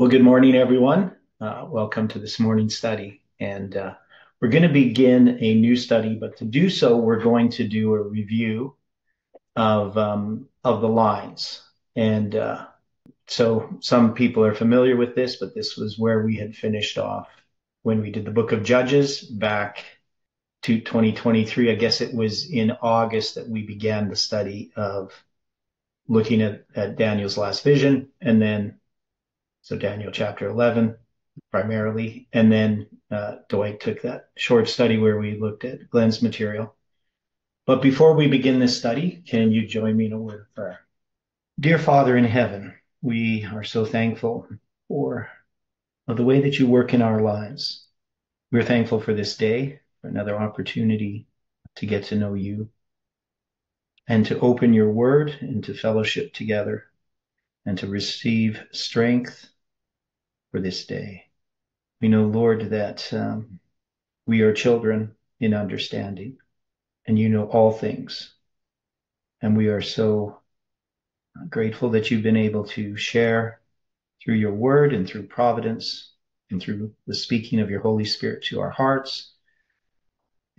Well, good morning, everyone. Uh, welcome to this morning's study. And uh, we're going to begin a new study, but to do so, we're going to do a review of um, of the lines. And uh, so, some people are familiar with this, but this was where we had finished off when we did the Book of Judges back to 2023. I guess it was in August that we began the study of looking at, at Daniel's last vision, and then so Daniel chapter 11 primarily. And then uh, Dwight took that short study where we looked at Glenn's material. But before we begin this study, can you join me in a word of prayer? Dear Father in heaven, we are so thankful for the way that you work in our lives. We're thankful for this day, for another opportunity to get to know you and to open your word and to fellowship together and to receive strength for this day. We know, Lord, that um, we are children in understanding, and you know all things. And we are so grateful that you've been able to share through your word and through providence and through the speaking of your Holy Spirit to our hearts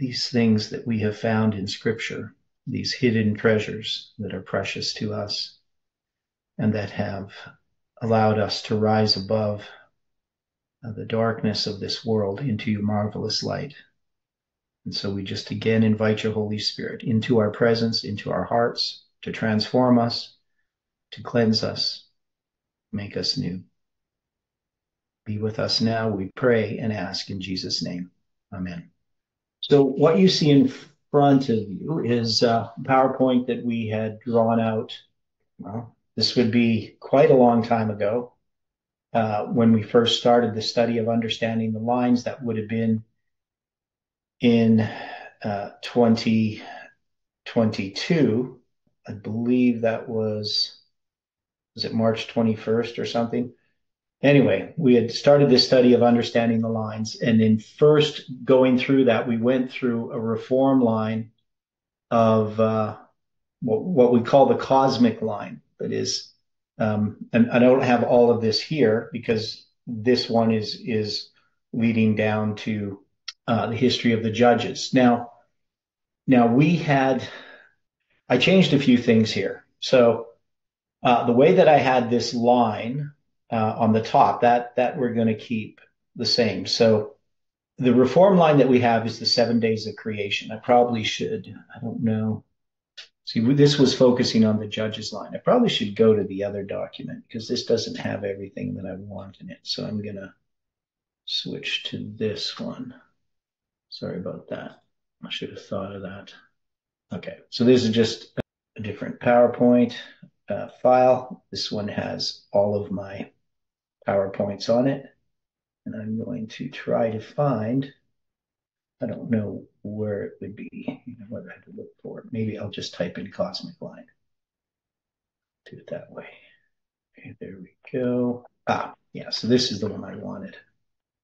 these things that we have found in Scripture, these hidden treasures that are precious to us and that have allowed us to rise above the darkness of this world into your marvelous light. And so we just again invite your Holy Spirit into our presence, into our hearts, to transform us, to cleanse us, make us new. Be with us now, we pray and ask in Jesus' name. Amen. So, what you see in front of you is a PowerPoint that we had drawn out. Well, this would be quite a long time ago, uh, when we first started the study of understanding the lines, that would have been in uh, 2022. I believe that was, was it March 21st or something? Anyway, we had started this study of understanding the lines. And in first going through that, we went through a reform line of uh, what, what we call the cosmic line. That is um, and I don't have all of this here because this one is is leading down to uh, the history of the judges. Now, now we had I changed a few things here. So uh, the way that I had this line uh, on the top that that we're going to keep the same. So the reform line that we have is the seven days of creation. I probably should I don't know See, this was focusing on the judge's line. I probably should go to the other document because this doesn't have everything that I want in it. So I'm going to switch to this one. Sorry about that. I should have thought of that. Okay, so this is just a different PowerPoint uh, file. This one has all of my PowerPoints on it. And I'm going to try to find I don't know where it would be, you know, what I have to look for. Maybe I'll just type in cosmic line. Do it that way. Okay, there we go. Ah, yeah, so this is the one I wanted.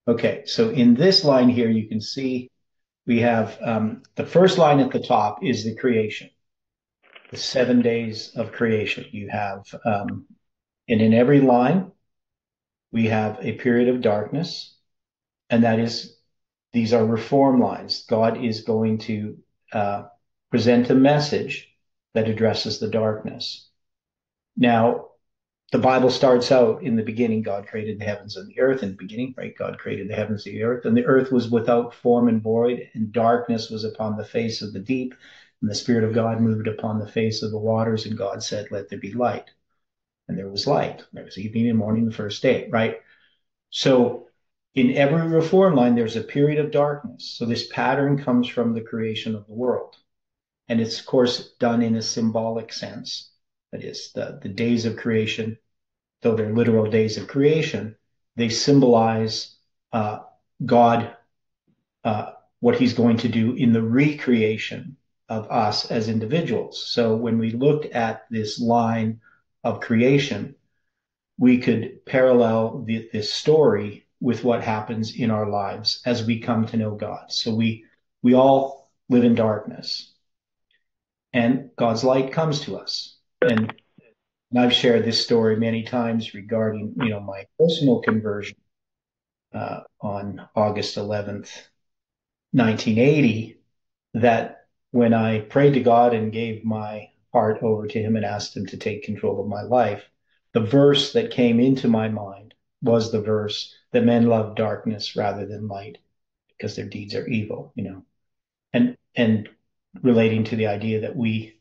Okay, so in this line here, you can see we have um, the first line at the top is the creation, the seven days of creation. You have, um, and in every line, we have a period of darkness, and that is these are reform lines. God is going to uh, present a message that addresses the darkness. Now, the Bible starts out in the beginning, God created the heavens and the earth. In the beginning, right? God created the heavens and the earth, and the earth was without form and void, and darkness was upon the face of the deep, and the Spirit of God moved upon the face of the waters, and God said, Let there be light. And there was light. There was evening and morning the first day, right? So in every reform line, there's a period of darkness. So this pattern comes from the creation of the world. And it's, of course, done in a symbolic sense. That is, the, the days of creation, though they're literal days of creation, they symbolize uh, God, uh, what he's going to do in the recreation of us as individuals. So when we looked at this line of creation, we could parallel the, this story with what happens in our lives as we come to know God. So we we all live in darkness. And God's light comes to us. And And I've shared this story many times regarding, you know, my personal conversion uh, on August 11th, 1980, that when I prayed to God and gave my heart over to Him and asked Him to take control of my life, the verse that came into my mind was the verse that men love darkness rather than light because their deeds are evil, you know, and and relating to the idea that we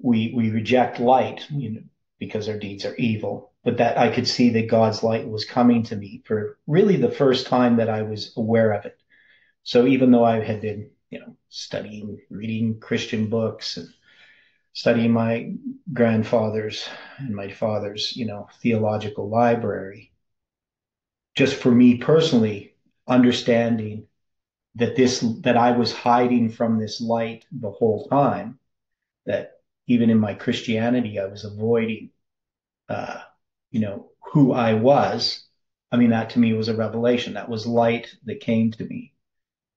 we we reject light, you know, because our deeds are evil. But that I could see that God's light was coming to me for really the first time that I was aware of it. So even though I had been, you know, studying, reading Christian books and studying my grandfather's and my father's, you know, theological library, just for me personally, understanding that this that I was hiding from this light the whole time, that even in my Christianity, I was avoiding, uh, you know, who I was. I mean, that to me was a revelation. That was light that came to me.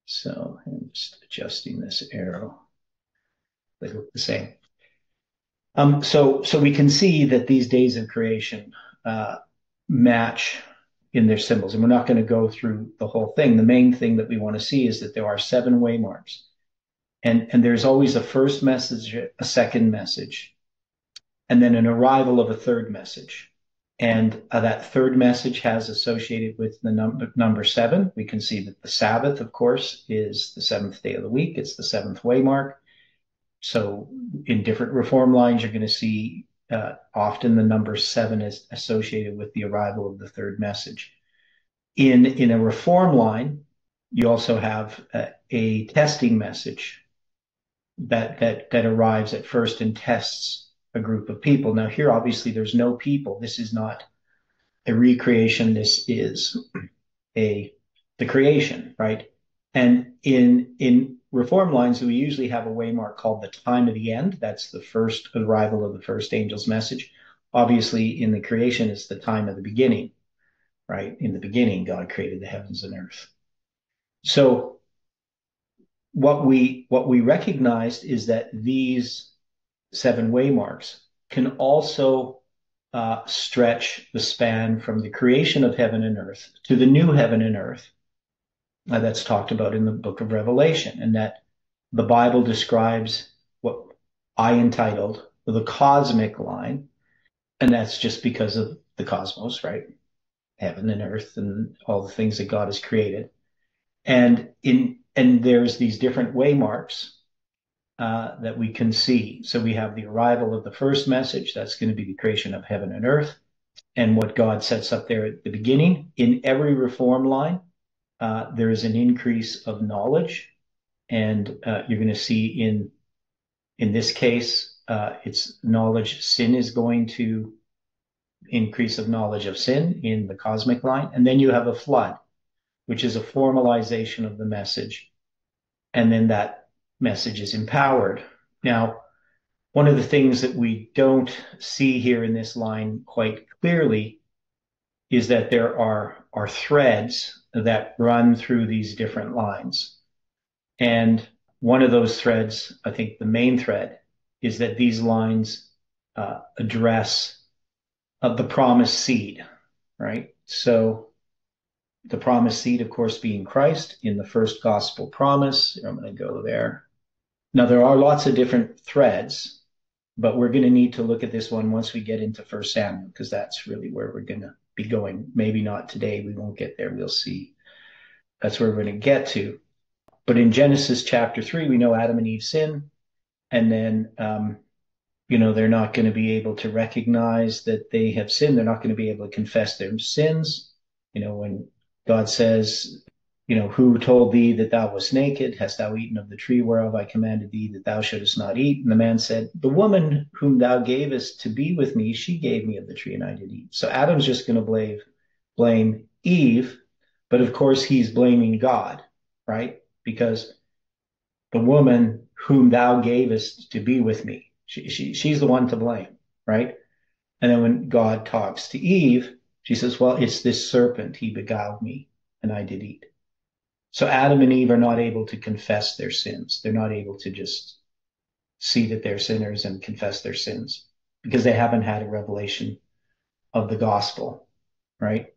So I'm just adjusting this arrow. They look the same. Um, so, so we can see that these days of creation uh, match in their symbols, and we're not going to go through the whole thing. The main thing that we want to see is that there are seven waymarks and and there's always a first message a second message and then an arrival of a third message. And uh, that third message has associated with the number number seven. We can see that the sabbath of course is the seventh day of the week. It's the seventh waymark so in different reform lines you're going to see uh, often the number seven is associated with the arrival of the third message in in a reform line you also have a, a testing message that that that arrives at first and tests a group of people. Now here obviously there's no people. This is not a recreation. This is a the creation, right? And in in reform lines, we usually have a waymark called the time of the end. That's the first arrival of the first angel's message. Obviously, in the creation, it's the time of the beginning, right? In the beginning, God created the heavens and earth. So what we what we recognized is that these seven waymarks can also uh, stretch the span from the creation of heaven and earth to the new heaven and earth uh, that's talked about in the book of Revelation, and that the Bible describes what I entitled the cosmic line, and that's just because of the cosmos, right? Heaven and earth and all the things that God has created. And in and there's these different waymarks uh, that we can see. So we have the arrival of the first message. That's going to be the creation of heaven and earth, and what God sets up there at the beginning. In every reform line, uh, there is an increase of knowledge, and uh, you're going to see in in this case, uh, it's knowledge. Sin is going to increase of knowledge of sin in the cosmic line, and then you have a flood, which is a formalization of the message and then that message is empowered. Now, one of the things that we don't see here in this line quite clearly is that there are, are threads that run through these different lines. And one of those threads, I think the main thread, is that these lines uh, address of the promised seed, right? So the promised seed, of course, being Christ in the first gospel promise. I'm going to go there. Now, there are lots of different threads, but we're going to need to look at this one once we get into First Samuel, because that's really where we're going to be going. Maybe not today. We won't get there. We'll see. That's where we're going to get to. But in Genesis chapter three, we know Adam and Eve sin, and then, um, you know, they're not going to be able to recognize that they have sinned. They're not going to be able to confess their sins. You know, when God says, you know, who told thee that thou wast naked? Hast thou eaten of the tree whereof I commanded thee that thou shouldest not eat? And the man said, The woman whom thou gavest to be with me, she gave me of the tree and I did eat. So Adam's just going to blame, blame Eve, but of course he's blaming God, right? Because the woman whom thou gavest to be with me, she, she, she's the one to blame, right? And then when God talks to Eve, she says, Well, it's this serpent. He beguiled me, and I did eat. So Adam and Eve are not able to confess their sins. They're not able to just see that they're sinners and confess their sins. because they haven't had a revelation of the gospel, right?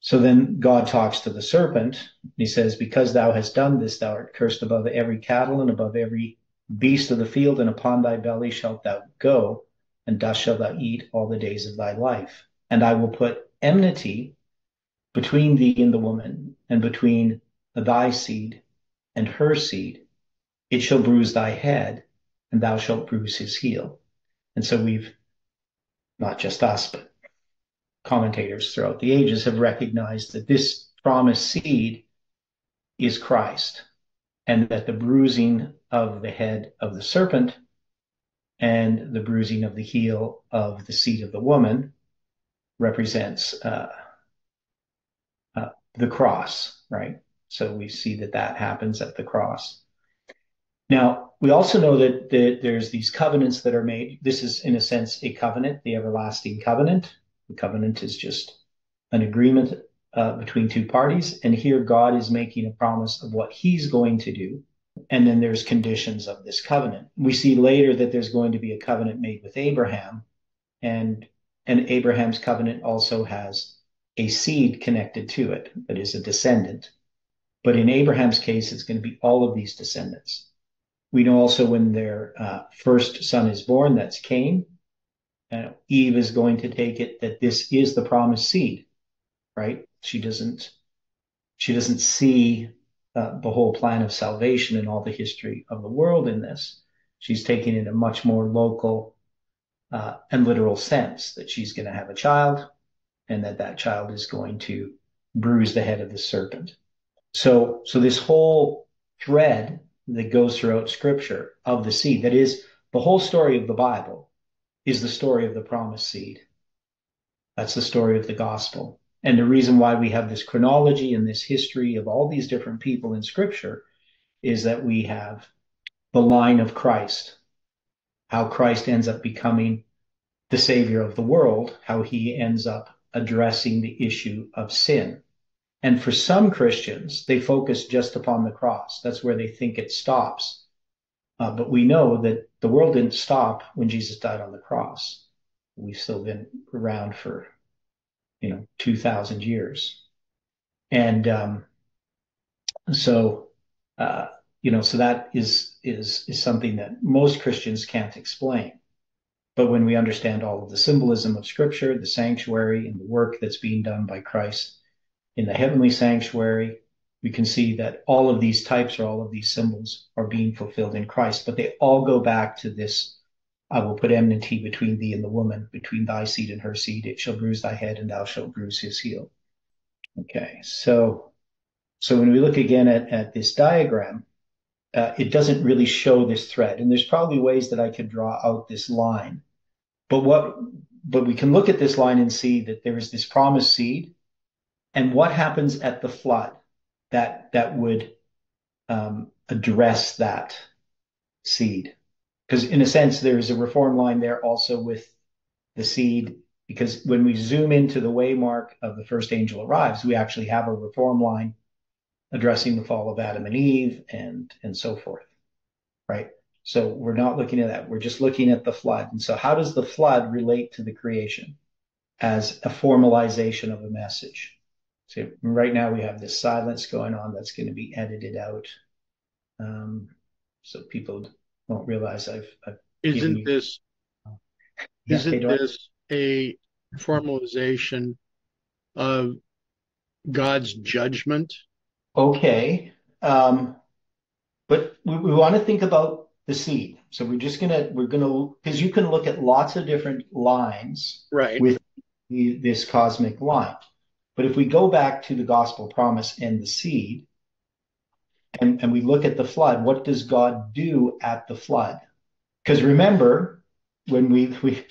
So then God talks to the serpent. He says, Because thou hast done this, thou art cursed above every cattle and above every beast of the field, and upon thy belly shalt thou go, and dust shalt thou eat all the days of thy life. And I will put enmity between thee and the woman, and between thy seed and her seed. It shall bruise thy head, and thou shalt bruise his heel. And so we've, not just us, but commentators throughout the ages have recognized that this promised seed is Christ, and that the bruising of the head of the serpent and the bruising of the heel of the seed of the woman represents uh, the cross, right? So we see that that happens at the cross. Now, we also know that, that there's these covenants that are made. This is, in a sense, a covenant, the everlasting covenant. The covenant is just an agreement uh, between two parties. And here God is making a promise of what he's going to do. And then there's conditions of this covenant. We see later that there's going to be a covenant made with Abraham. And, and Abraham's covenant also has a seed connected to it that is a descendant. But in Abraham's case, it's going to be all of these descendants. We know also when their uh, first son is born, that's Cain. Uh, Eve is going to take it that this is the promised seed, right? She doesn't, she doesn't see uh, the whole plan of salvation and all the history of the world in this. She's taking it in a much more local uh, and literal sense that she's going to have a child, and that that child is going to bruise the head of the serpent. So, so this whole thread that goes throughout scripture of the seed. That is, the whole story of the Bible is the story of the promised seed. That's the story of the gospel. And the reason why we have this chronology and this history of all these different people in scripture is that we have the line of Christ, how Christ ends up becoming the savior of the world, how he ends up addressing the issue of sin. And for some Christians, they focus just upon the cross. That's where they think it stops. Uh, but we know that the world didn't stop when Jesus died on the cross. We've still been around for, you know, 2,000 years. And um, so, uh, you know, so that is, is, is something that most Christians can't explain. But when we understand all of the symbolism of Scripture, the sanctuary, and the work that's being done by Christ, in the heavenly sanctuary, we can see that all of these types or all of these symbols are being fulfilled in Christ, but they all go back to this I will put enmity between thee and the woman, between thy seed and her seed. It shall bruise thy head, and thou shalt bruise his heel. Okay, so so when we look again at, at this diagram, uh, it doesn't really show this thread, and there's probably ways that I could draw out this line. But what but we can look at this line and see that there is this promised seed, and what happens at the flood that that would um, address that seed? Because in a sense there's a reform line there also with the seed. Because when we zoom into the waymark of the first angel arrives we actually have a reform line addressing the fall of adam and eve and and so forth right so we're not looking at that we're just looking at the flood and so how does the flood relate to the creation as a formalization of a message so right now we have this silence going on that's going to be edited out. Um, so people won't realize I've, I've isn't you... this yeah, isn't this a formalization of God's judgment? Okay. Um, but we, we want to think about the seed. So we're just gonna we're gonna because you can look at lots of different lines right. with the, this cosmic line. But if we go back to the gospel promise and the seed, and, and we look at the flood, what does God do at the flood? Because remember, when we, we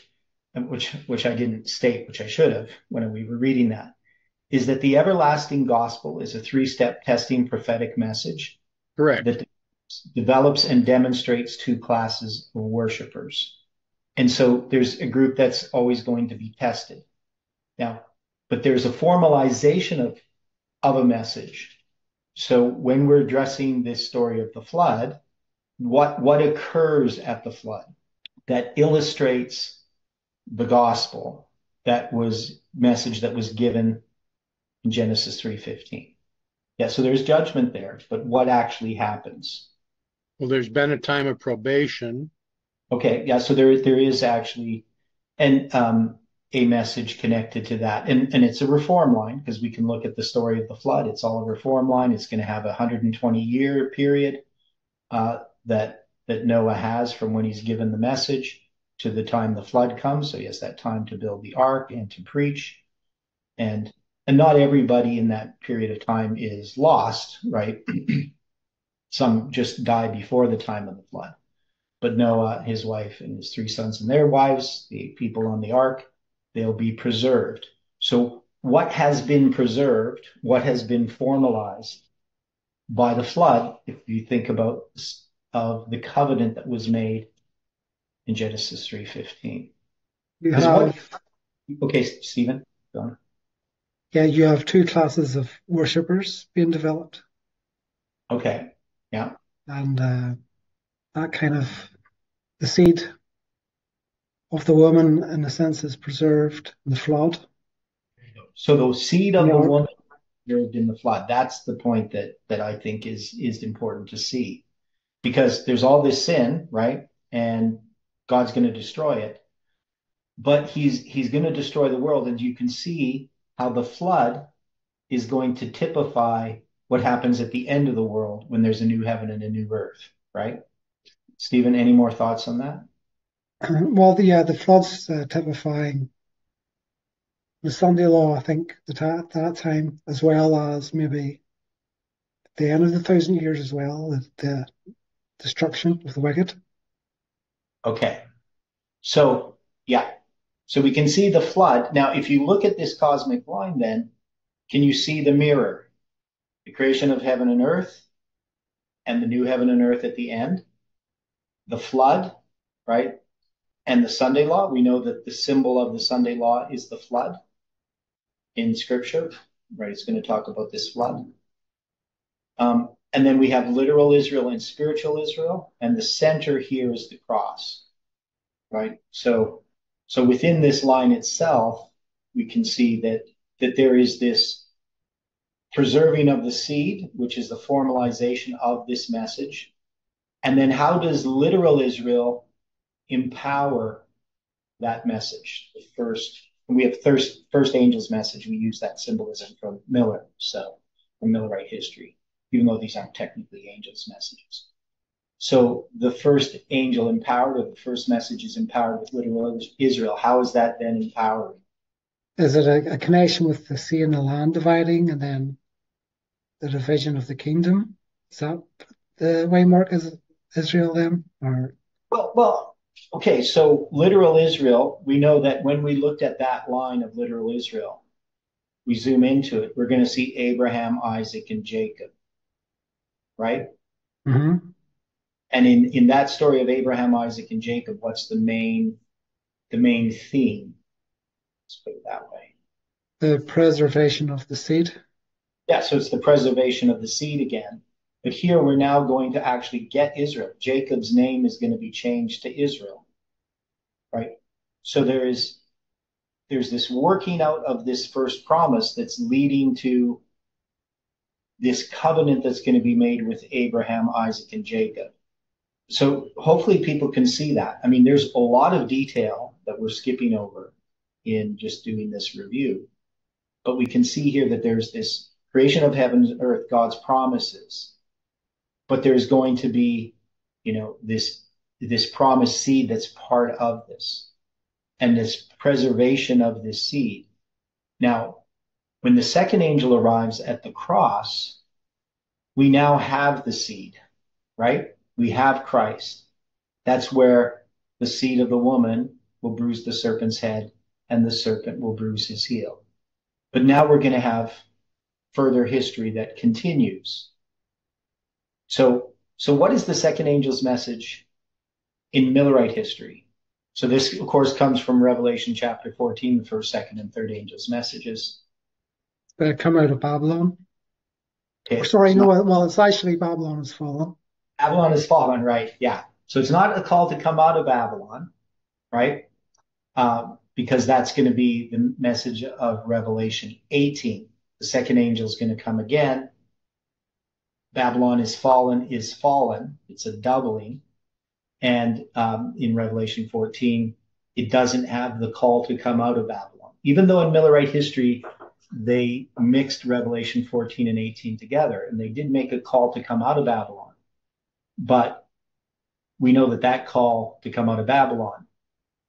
which which I didn't state, which I should have when we were reading that, is that the everlasting gospel is a three-step testing prophetic message. Correct. That develops and demonstrates two classes of worshipers. And so there's a group that's always going to be tested. Now, but there's a formalization of, of a message. So when we're addressing this story of the flood, what, what occurs at the flood? that illustrates the gospel that was message that was given in Genesis 3:15. Yeah, so there's judgment there, but what actually happens? Well, there's been a time of probation. Okay, yeah, so there there is actually and um, a message connected to that. And, and it's a reform line because we can look at the story of the flood. It's all a reform line. It's going to have a 120 year period uh, that, that Noah has from when he's given the message to the time the flood comes. So he has that time to build the ark and to preach. And, and not everybody in that period of time is lost, right? Some just die before the time of the flood. But Noah, his wife, and his three sons and their wives, the people on the ark, they'll be preserved. So what has been preserved, what has been formalized by the flood, if you think about of the covenant that was made in Genesis 3.15. You have, okay, Stephen, go on. Yeah, you have two classes of worshippers being developed. Okay, yeah. And uh, that kind of, the seed of the woman, in a sense, is preserved in the flood. So the seed of the woman preserved in the flood. That's the point that that I think is is important to see, because there's all this sin, right? And God's going to destroy it, but He's He's going to destroy the world, and you can see how the flood is going to typify what happens at the end of the world when there's a new heaven and a new earth, right? Stephen, any more thoughts on that? well, the uh, the floods uh, typifying the Sunday law, I think, at that, that time, as well as maybe the end of the thousand years as well, the, the destruction of the wicked. Okay. So, yeah. So we can see the flood. Now, if you look at this cosmic line, then, can you see the mirror? The creation of heaven and earth, and the new heaven and earth at the end. The flood, right? and the Sunday law. We know that the symbol of the Sunday law is the flood in scripture, right? It's going to talk about this flood. Um, and then we have literal Israel and spiritual Israel, and the center here is the cross, right? So, so within this line itself, we can see that that there is this preserving of the seed, which is the formalization of this message. And then how does literal Israel empower that message. The first, we have first, first angel's message. We use that symbolism from Miller, so from Millerite history, even though these aren't technically angels' messages. So the first angel empowered, or the first message is empowered with literal Israel. How is that then empowering? Is it a, a connection with the sea and the land dividing, and then the division of the kingdom? Is that the way Mark is Israel then, or? Well, well, Okay, so literal Israel, we know that when we looked at that line of literal Israel, we zoom into it, we're going to see Abraham, Isaac, and Jacob, right? Mm-hmm. And in, in that story of Abraham, Isaac, and Jacob, what's the main the main theme? Let's put it that way. The preservation of the seed. Yeah, so it's the preservation of the seed again. But here we're now going to actually get Israel. Jacob's name is going to be changed to Israel. Right? So there is there's this working out of this first promise that's leading to this covenant that's going to be made with Abraham, Isaac, and Jacob. So hopefully people can see that. I mean, there's a lot of detail that we're skipping over in just doing this review, but we can see here that there's this creation of heaven and earth, God's promises, but there's going to be, you know, this this promised seed that's part of this, and this preservation of this seed. Now, when the second angel arrives at the cross, we now have the seed, right? We have Christ. That's where the seed of the woman will bruise the serpent's head and the serpent will bruise his heel. But now we're going to have further history that continues. So, so what is the second angel's message in Millerite history? So this, of course, comes from Revelation chapter 14, the first, second, and third angel's messages. That come out of Babylon. Okay, sorry, no, well, it's actually Babylon has fallen. Babylon has fallen, right? Yeah. So it's not a call to come out of Babylon. right? Uh, because that's going to be the message of Revelation 18. The second angel is going to come again. Babylon is fallen, is fallen. It's a doubling. And um, in Revelation 14, it doesn't have the call to come out of Babylon. Even though in Millerite history, they mixed Revelation 14 and 18 together, and they did make a call to come out of Babylon. But we know that that call to come out of Babylon,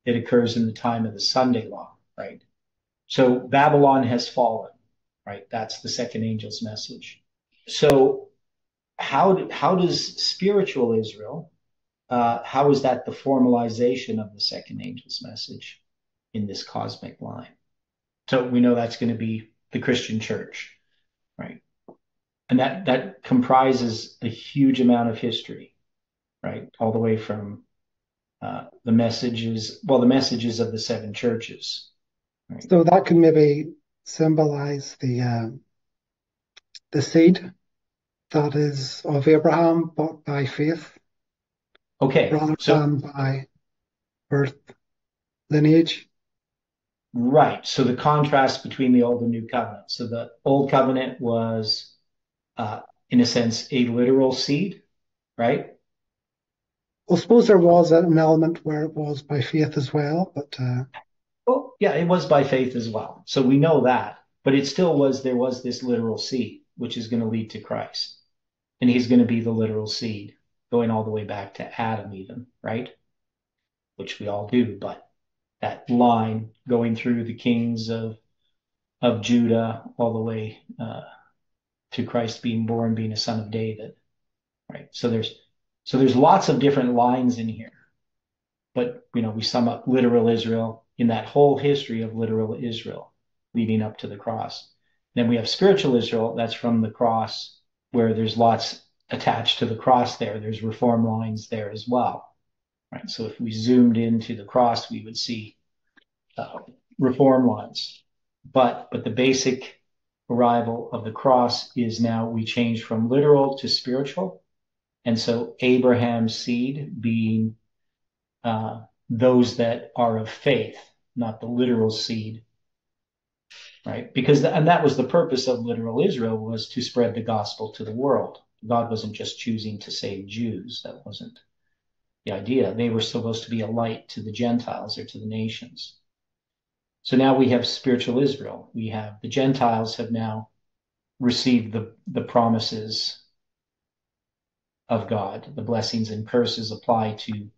it occurs in the time of the Sunday law, right? So Babylon has fallen, right? That's the second angel's message. So how how does spiritual Israel? Uh, how is that the formalization of the second angel's message in this cosmic line? So we know that's going to be the Christian church, right? And that that comprises a huge amount of history, right? All the way from uh, the messages, well, the messages of the seven churches. Right? So that can maybe symbolize the uh, the seed that is of Abraham, but by faith. Okay. Rather so, than by birth lineage. Right. So the contrast between the old and new covenant. So the old covenant was, uh, in a sense, a literal seed, right? Well, I suppose there was an element where it was by faith as well, but. Uh... Well, yeah, it was by faith as well. So we know that, but it still was, there was this literal seed, which is going to lead to Christ. And he's going to be the literal seed, going all the way back to Adam, even, right? Which we all do, but that line going through the kings of of Judah all the way uh, to Christ being born, being a son of David. Right. So there's so there's lots of different lines in here, but you know we sum up literal Israel in that whole history of literal Israel leading up to the cross. Then we have spiritual Israel. That's from the cross, where there's lots attached to the cross. There, there's reform lines there as well. Right. So if we zoomed into the cross, we would see uh, reform lines. But but the basic arrival of the cross is now we change from literal to spiritual, and so Abraham's seed being uh, those that are of faith, not the literal seed, right? Because the, and that was the purpose of literal Israel was to spread the gospel to the world. God wasn't just choosing to save Jews. That wasn't the idea. They were supposed to be a light to the Gentiles or to the nations. So now we have spiritual Israel. We have the Gentiles have now received the, the promises of God. The blessings and curses apply to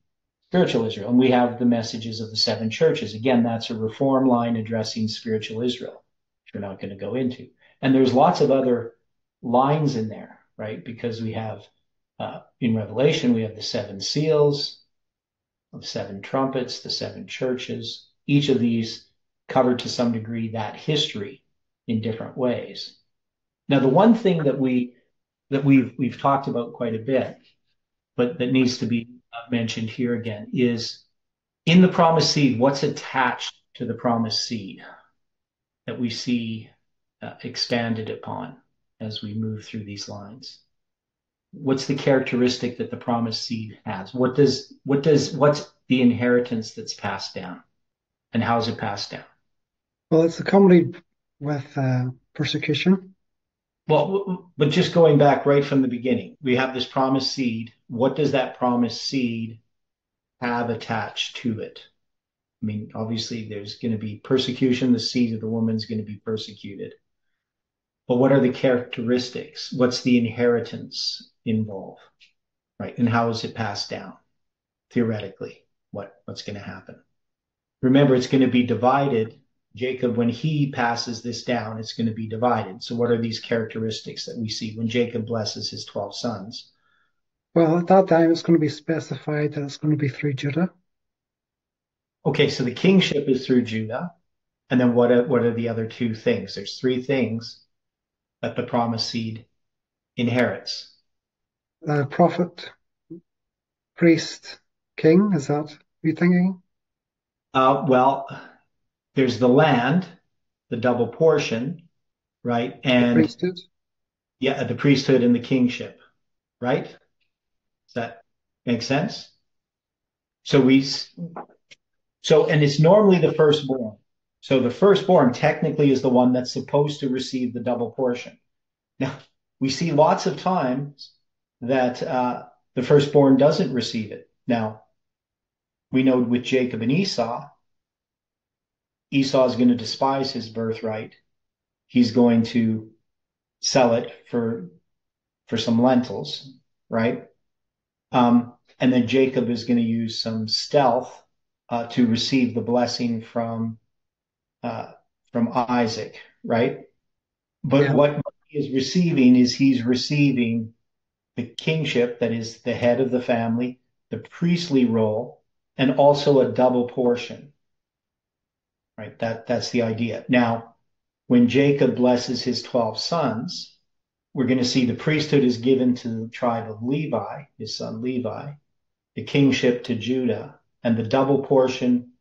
spiritual Israel. And we have the messages of the seven churches. Again, that's a reform line addressing spiritual Israel, which we're not going to go into. And there's lots of other lines in there, right? Because we have uh, in Revelation, we have the seven seals, the seven trumpets, the seven churches. Each of these covered to some degree that history in different ways. Now, the one thing that we that we've we've talked about quite a bit, but that needs to be mentioned here again is in the promised seed, what's attached to the promised seed that we see uh, expanded upon as we move through these lines what's the characteristic that the promised seed has? What does what does what's the inheritance that's passed down, and how is it passed down? Well, it's accompanied with uh, persecution. Well, but just going back right from the beginning, we have this promised seed. What does that promised seed have attached to it? I mean, obviously, there's going to be persecution. The seed of the woman is going to be persecuted. But what are the characteristics? What's the inheritance involve, right? And how is it passed down? Theoretically, what, what's going to happen? Remember, it's going to be divided. Jacob, when he passes this down, it's going to be divided. So what are these characteristics that we see when Jacob blesses his 12 sons? Well, at that time, it's going to be specified that it's going to be through Judah. Okay, so the kingship is through Judah. And then what are, what are the other two things? There's three things that the promised seed inherits uh, prophet, priest, king. Is that what you're thinking? Uh, well, there's the land, the double portion, right? And the priesthood. Yeah, the priesthood and the kingship, right? Does that make sense? So we, So, and it's normally the firstborn. So the firstborn technically is the one that's supposed to receive the double portion. Now, we see lots of times that uh, the firstborn doesn't receive it. Now, we know with Jacob and Esau, Esau is going to despise his birthright. He's going to sell it for for some lentils, right? Um, and then Jacob is going to use some stealth uh, to receive the blessing from uh, from Isaac, right? But yeah. what he is receiving is he's receiving the kingship that is the head of the family, the priestly role, and also a double portion. Right? That that's the idea. Now, when Jacob blesses his 12 sons, we're going to see the priesthood is given to the tribe of Levi, his son Levi, the kingship to Judah, and the double portion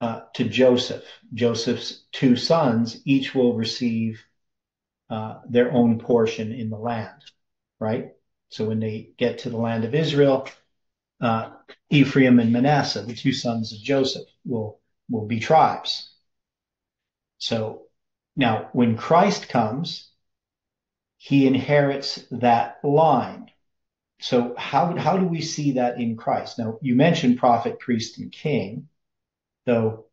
uh, to Joseph. Joseph's two sons each will receive uh, their own portion in the land, right? So when they get to the land of Israel, uh, Ephraim and Manasseh, the two sons of Joseph, will will be tribes. So now, when Christ comes, he inherits that line. So how how do we see that in Christ? Now, you mentioned prophet, priest, and king. Though,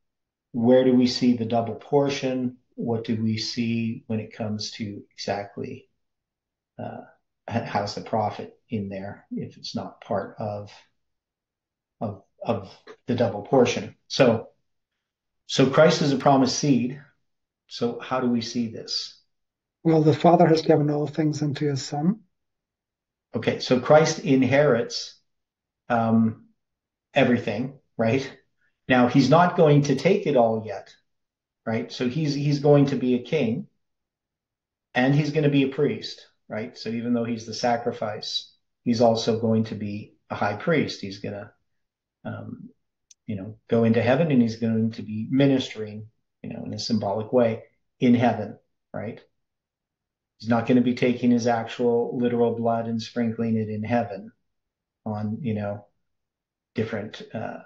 where do we see the double portion? What do we see when it comes to exactly uh, how's the prophet in there if it's not part of of of the double portion? So, so Christ is a promised seed. So how do we see this? Well, the Father has given all things unto his Son. Okay, so Christ inherits um, everything, right? Now he's not going to take it all yet, right? So he's he's going to be a king, and he's going to be a priest, right? So even though he's the sacrifice, he's also going to be a high priest. He's going to, um, you know, go into heaven, and he's going to be ministering, you know, in a symbolic way in heaven, right? He's not going to be taking his actual literal blood and sprinkling it in heaven on, you know, different uh,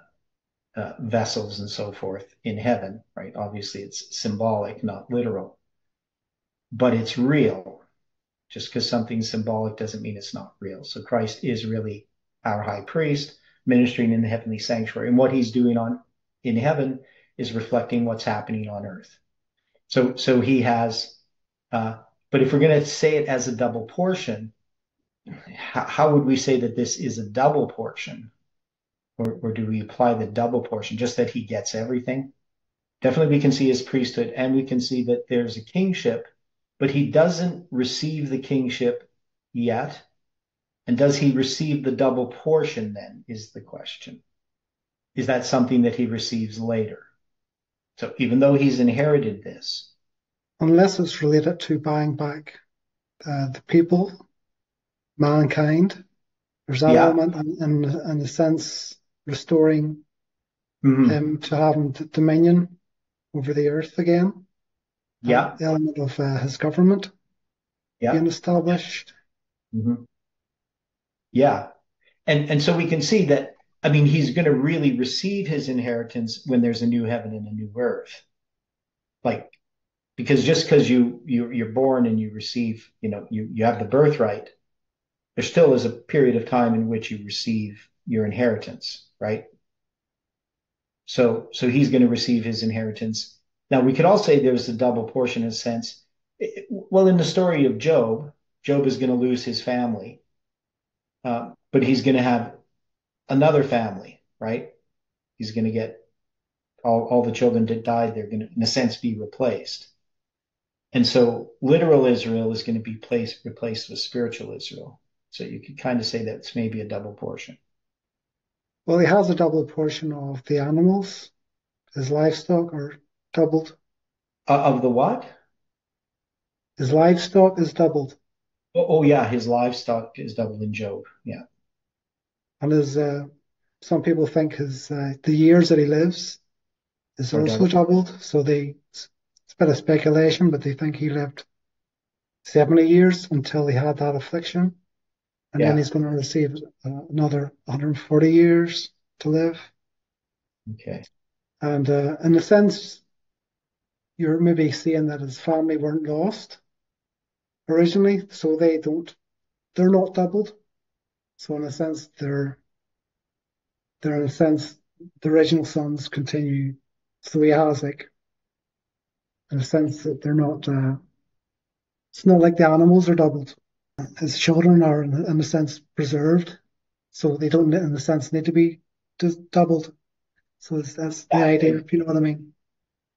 uh, vessels and so forth in heaven, right? Obviously, it's symbolic, not literal, but it's real. Just because something's symbolic doesn't mean it's not real. So Christ is really our high priest ministering in the heavenly sanctuary. And what he's doing on in heaven is reflecting what's happening on earth. So, so he has, uh, but if we're going to say it as a double portion, how, how would we say that this is a double portion? Or, or do we apply the double portion, just that he gets everything? Definitely we can see his priesthood and we can see that there's a kingship, but he doesn't receive the kingship yet. And does he receive the double portion then is the question. Is that something that he receives later? So even though he's inherited this, unless it's related to buying back uh, the people, mankind, there's that yeah. element in, in, a sense restoring mm-hmm. him to having dominion over the earth again. Yeah. The element of uh, his government yeah. being established. Mm-hmm. Yeah. And, and so we can see that, I mean, he's going to really receive his inheritance when there's a new heaven and a new earth. Like, because just because you, you, you're born and you receive, you know, you, you have the birthright, there still is a period of time in which you receive your inheritance right? So, so he's going to receive his inheritance. Now, we could all say there's a double portion in a sense. Well, in the story of Job, Job is going to lose his family, uh, but he's going to have another family, right? He's going to get all, all the children that died, they're going to, in a sense, be replaced. And so literal Israel is going to be placed, replaced with spiritual Israel. So you could kind of say that's maybe a double portion. Well, he has a double portion of the animals. His livestock are doubled. Uh, of the what? His livestock is doubled. Oh, oh, yeah, his livestock is doubled in Job. Yeah. And as uh, some people think his uh, the years that he lives is also doubled. doubled. So they it's a bit of speculation, but they think he lived seventy years until he had that affliction and yeah. then he's going to receive uh, another 140 years to live. Okay. And uh, in a sense, you're maybe seeing that his family weren't lost originally, so they don't, they're not doubled. So in a sense, they're, they're in a sense, the original sons continue through like, In a sense that they're not, uh, it's not like the animals are doubled. His children are, in, in a sense, preserved. So they don't, in a sense, need to be doubled. So that's the idea, if you know what I mean.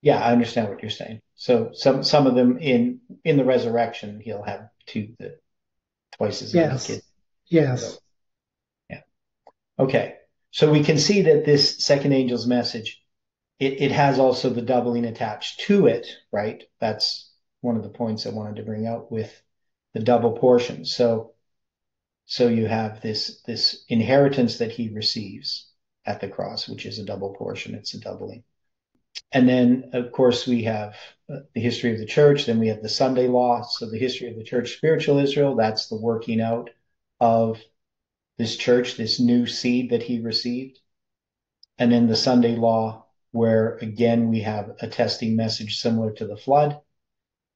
Yeah, I understand what you're saying. So some some of them in in the resurrection, he'll have two the twice as yes. many kids. Yes. So, yeah. Okay. So we can see that this second angel's message, it, it has also the doubling attached to it, right? That's one of the points I wanted to bring out with the double portion. So so you have this this inheritance that he receives at the cross, which is a double portion. It's a doubling. And then, of course, we have uh, the history of the church. Then we have the Sunday law. So the history of the church, spiritual Israel, that's the working out of this church, this new seed that he received. And then the Sunday law, where again, we have a testing message similar to the flood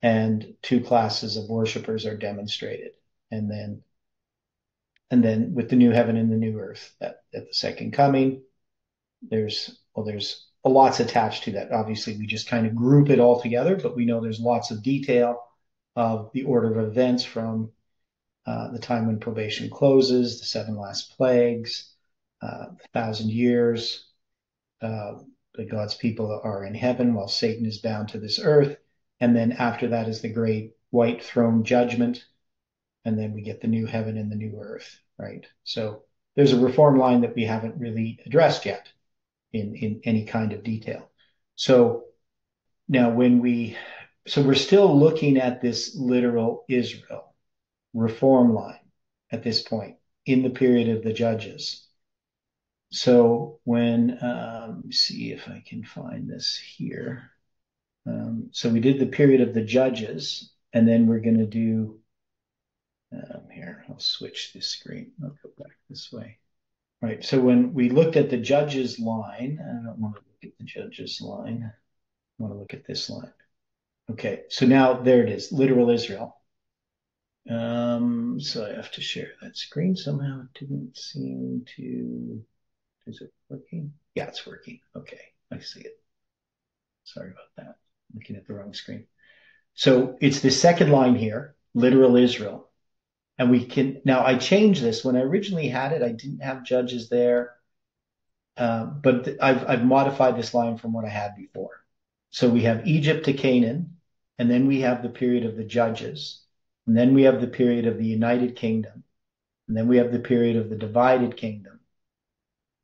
and two classes of worshipers are demonstrated. And then and then with the new heaven and the new earth at, at the second coming there's well there's lots attached to that. Obviously we just kind of group it all together but we know there's lots of detail of the order of events from uh, the time when probation closes the seven last plagues uh, the thousand years uh, that god's people are in heaven while satan is bound to this earth. And then after that is the great white throne judgment. And then we get the new heaven and the new earth, right? So there's a reform line that we haven't really addressed yet in, in any kind of detail. So now when we, so we're still looking at this literal Israel reform line at this point in the period of the judges. So when, um, see if I can find this here. Um, so we did the period of the judges, and then we're going to do um, here, I'll switch this screen. I'll go back this way. Right. So when we looked at the judges line, I don't want to look at the judges line. I want to look at this line. Okay. So now there it is, literal Israel. Um, so I have to share that screen somehow. It didn't seem to. Is it working? Yeah, it's working. Okay. I see it. Sorry about that. looking at the wrong screen. So it's the second line here, literal Israel. And we can now I changed this when I originally had it. I didn't have judges there, uh, but th- I've I've modified this line from what I had before. So we have Egypt to Canaan, and then we have the period of the judges, and then we have the period of the United Kingdom, and then we have the period of the divided kingdom,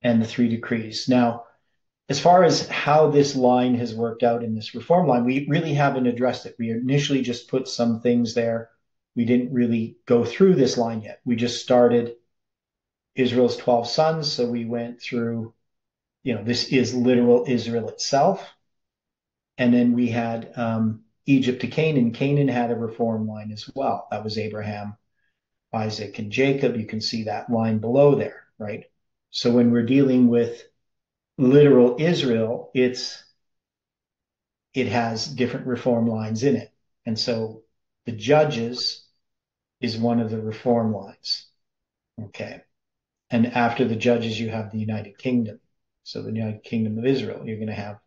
and the three decrees. Now, as far as how this line has worked out in this reform line, we really haven't addressed it. We initially just put some things there we didn't really go through this line yet. We just started Israel's 12 sons. So we went through, you know, this is literal Israel itself. And then we had um, Egypt to Canaan. Canaan had a reform line as well. That was Abraham, Isaac, and Jacob. You can see that line below there, right? So when we're dealing with literal Israel, it's it has different reform lines in it. And so the judges is one of the reform lines. Okay. And after the judges, you have the United Kingdom. So the United Kingdom of Israel, you're going to have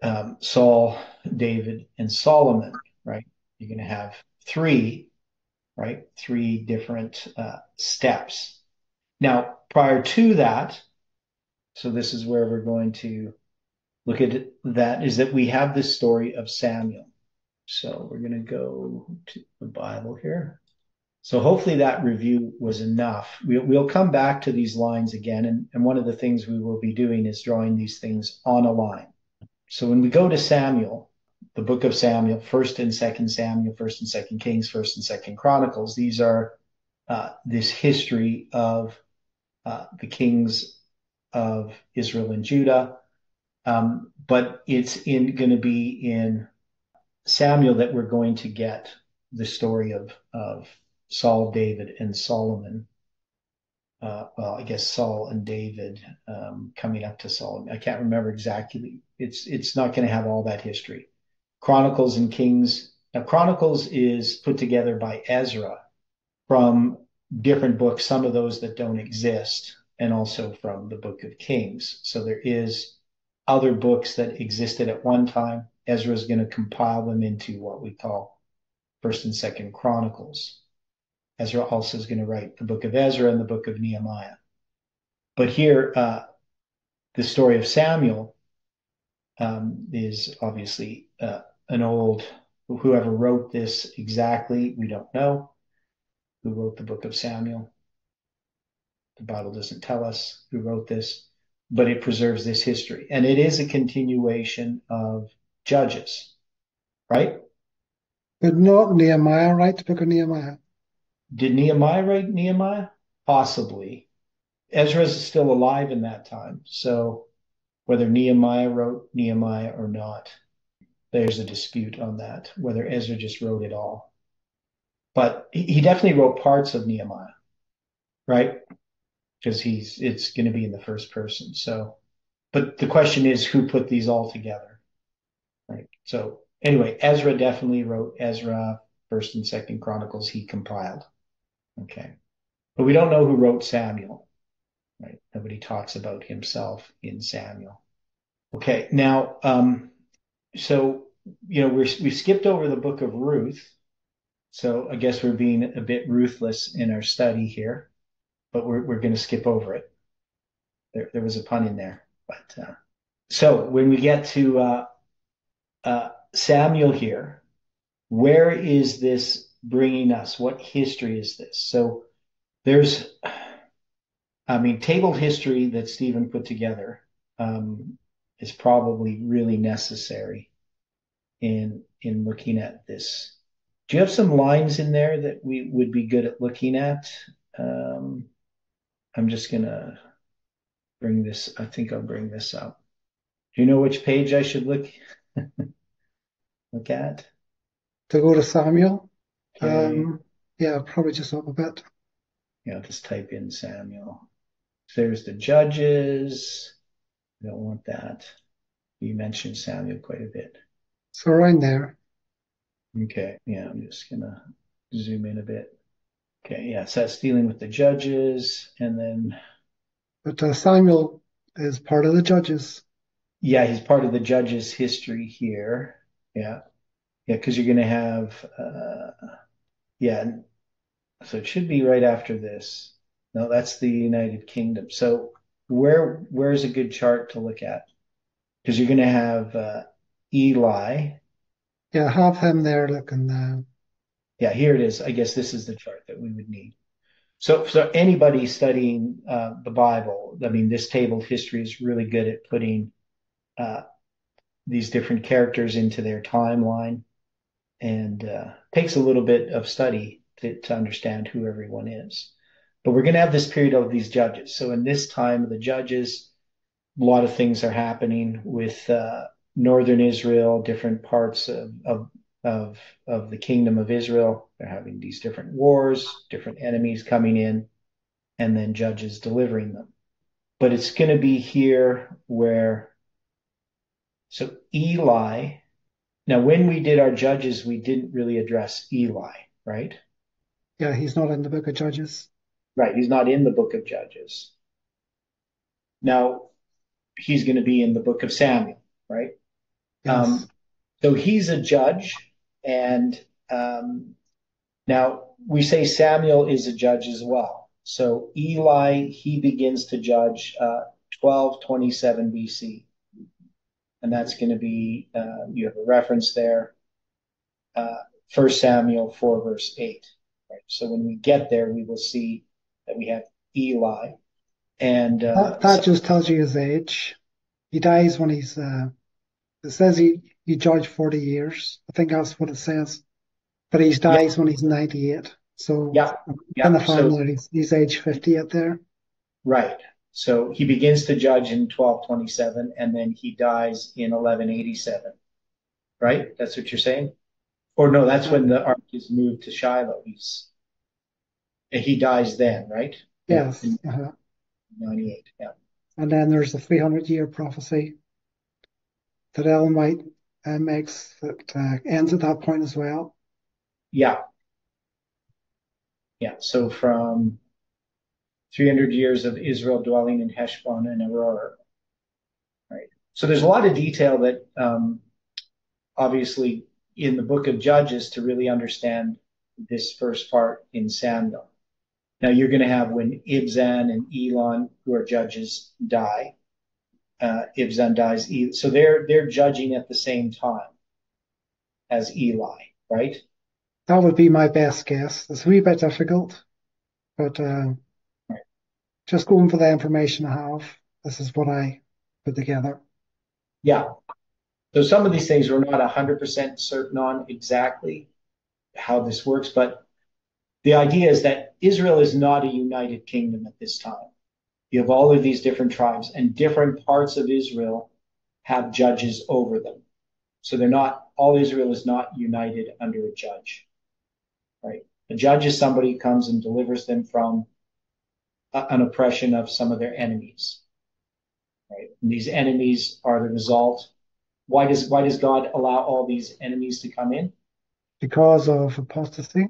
um, Saul, David, and Solomon, right? You're going to have three, right? Three different uh, steps. Now, prior to that, so this is where we're going to look at that, is that we have this story of Samuel. So we're going to go to the Bible here. So hopefully that review was enough. We'll, we'll come back to these lines again. And, and one of the things we will be doing is drawing these things on a line. So when we go to Samuel, the book of Samuel, first and second Samuel, first and second Kings, first and second Chronicles, these are uh, this history of uh, the kings of Israel and Judah. Um, but it's in going to be in Samuel that we're going to get the story of, of Saul, David, and Solomon. uh, well, I guess Saul and David um, coming up to Saul. I can't remember exactly. It's it's not going to have all that history. Chronicles and Kings. Now, Chronicles is put together by Ezra from different books, some of those that don't exist, and also from the Book of Kings. So there is other books that existed at one time. Ezra is going to compile them into what we call First and Second Chronicles. Ezra also is going to write the book of Ezra and the book of Nehemiah. But here, uh, the story of Samuel um, is obviously uh, an old, whoever wrote this exactly, we don't know who wrote the book of Samuel. The Bible doesn't tell us who wrote this, but it preserves this history. And it is a continuation of Judges, right? But not Nehemiah, right? The book of Nehemiah. Did Nehemiah write Nehemiah? Possibly. Ezra is still alive in that time. So whether Nehemiah wrote Nehemiah or not, there's a dispute on that, whether Ezra just wrote it all. But he definitely wrote parts of Nehemiah, right? Because he's it's going to be in the first person. So, but the question is who put these all together, right? So anyway, Ezra definitely wrote Ezra, First and Second Chronicles. He compiled. Okay. But we don't know who wrote Samuel, right? Nobody talks about himself in Samuel. Okay. Now, um, so, you know, we're, we skipped over the book of Ruth. So I guess we're being a bit ruthless in our study here, but we're, we're going to skip over it. There, there was a pun in there, but, uh, so when we get to, uh, uh, Samuel here, where is this bringing us? What history is this? So there's, I mean, table history that Stephen put together um, is probably really necessary in in looking at this. Do you have some lines in there that we would be good at looking at? Um, I'm just gonna bring this. I think I'll bring this up. Do you know which page I should look look at? To go to Samuel. Um, yeah, probably just up a bit. Yeah, just type in Samuel. There's the judges. I don't want that. You mentioned Samuel quite a bit. So right there. Okay, yeah, I'm just gonna zoom in a bit. Okay, yeah, so that's dealing with the judges, and then. But uh, Samuel is part of the judges. Yeah, he's part of the judges' history here. Yeah, yeah, because you're gonna have. Uh, yeah. So it should be right after this. No, that's the United Kingdom. So where where's a good chart to look at? Because you're going to have uh, Eli. Yeah, have him there looking now. Yeah, here it is. I guess this is the chart that we would need. So, so anybody studying uh, the Bible, I mean, this table of history is really good at putting uh, these different characters into their timeline and uh, takes a little bit of study to, to understand who everyone is. But we're going to have this period of these judges. So in this time of the judges, a lot of things are happening with uh, northern Israel, different parts of, of of of the kingdom of Israel. They're having these different wars, different enemies coming in, and then judges delivering them. But it's going to be here where so Eli now, when we did our judges, we didn't really address Eli, right? Yeah, he's not in the book of Judges. Right, he's not in the book of Judges. Now, he's going to be in the book of Samuel, right? Yes. Um, so he's a judge, and um, now we say Samuel is a judge as well. So Eli, he begins to judge uh, 1227 BC and that's going to be uh, you have a reference there, uh, First Samuel four verse eight. Right. So when we get there, we will see that we have Eli, and uh, that, that just tells you his age. He dies when he's. Uh, it says he he judged forty years. I think that's what it says. But he dies yeah. when he's ninety eight. So yeah, yeah. in the family, so, he's, he's age fifty out there. Right. So he begins to judge in 1227 and then he dies in 1187. Right? That's what you're saying? Or no, that's when the ark is moved to Shiloh. He's he dies then, right? Yes. Uh-huh. 98. Yeah. And then there's the 300 year prophecy that Ellen White uh, makes that uh, ends at that point as well. Yeah. Yeah. So from 300 years of Israel dwelling in Heshbon and Aroer. Right. So there's a lot of detail that um, obviously in the book of Judges to really understand this first part in Samuel. Now you're going to have when Ibzan and Elon, who are judges, die. Uh, Ibzan dies, so they're they're judging at the same time as Eli, right? That would be my best guess. It's a wee bit difficult, but uh. Just going for the information I have, this is what I put together. Yeah. So some of these things we're not 100% certain on exactly how this works, but the idea is that Israel is not a united kingdom at this time. You have all of these different tribes, and different parts of Israel have judges over them. So they're not, all Israel is not united under a judge, right? A judge is somebody who comes and delivers them from an oppression of some of their enemies, right? And these enemies are the result. Why does, why does God allow all these enemies to come in? Because of apostasy.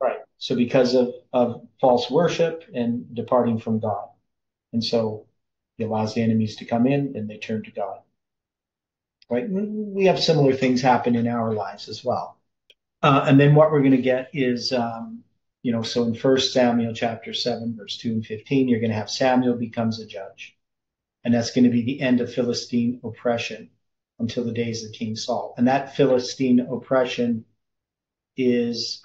Right. So because of, of false worship and departing from God. And so he allows the enemies to come in and they turn to God. Right? We have similar things happen in our lives as well. Uh, and then what we're going to get is, um, you know, so in First Samuel chapter 7, verse 2 and 15, you're going to have Samuel becomes a judge. And that's going to be the end of Philistine oppression until the days of King Saul. And that Philistine oppression is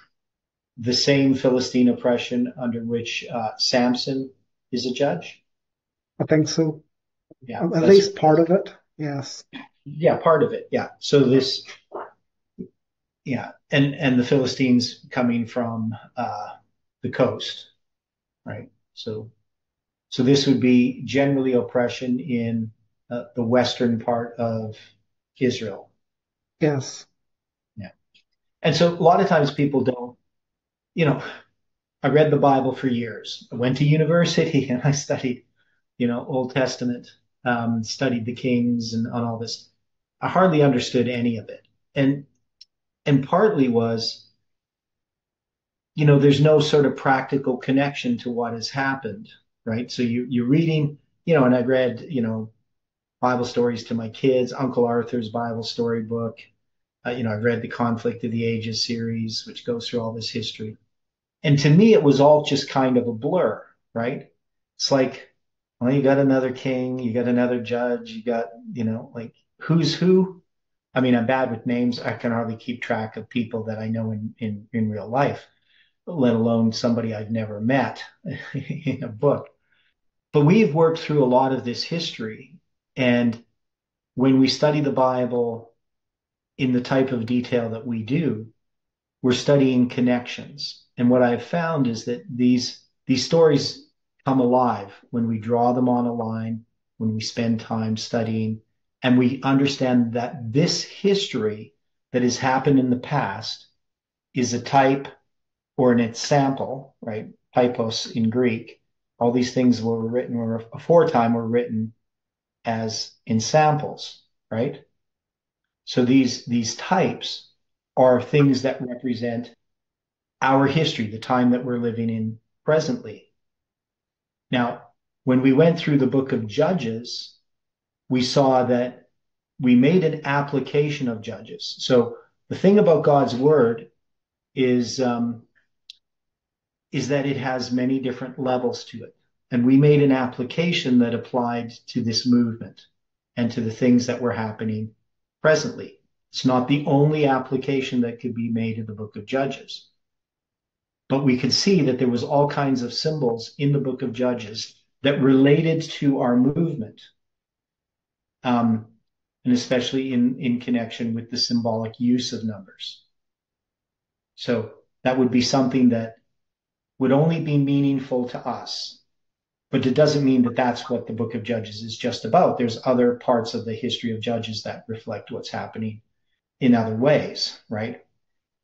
the same Philistine oppression under which uh, Samson is a judge? I think so. Yeah, at least part of it. Yes. Yeah, part of it. Yeah. So this, yeah, and and the Philistines coming from uh, the coast, right? So, so this would be generally oppression in uh, the western part of Israel. Yes. Yeah. And so a lot of times people don't you know, I read the Bible for years. I went to university and I studied, you know, Old Testament, um, studied the Kings and on all this. I hardly understood any of it. And, and partly was, you know, there's no sort of practical connection to what has happened, right? So you, you're reading, you know, and i've read, you know, Bible stories to my kids, Uncle Arthur's Bible story book, uh, you know, I've read the Conflict of the Ages series, which goes through all this history. And to me, it was all just kind of a blur, right? It's like, well, you got another king, you got another judge, you got, you know, like who's who. I mean, I'm bad with names. I can hardly keep track of people that I know in, in, in real life, let alone somebody I've never met in a book. But we've worked through a lot of this history. And when we study the Bible in the type of detail that we do, we're studying connections. And what I've found is that these these stories come alive when we draw them on a line, when we spend time studying, and we understand that this history that has happened in the past is a type or an example, right? Typos in Greek. All these things were written, or aforetime were written as in samples, right? So these, these types are things that represent our history, the time that we're living in presently. Now, when we went through the book of Judges, we saw that we made an application of Judges. So the thing about God's word is, um, is that it has many different levels to it. And we made an application that applied to this movement and to the things that were happening presently. It's not the only application that could be made in the book of Judges. But we could see that there was all kinds of symbols in the book of Judges that related to our movement. Um, and especially in, in connection with the symbolic use of numbers. So that would be something that would only be meaningful to us but it doesn't mean that that's what the book of Judges is just about. There's other parts of the history of Judges that reflect what's happening in other ways, right?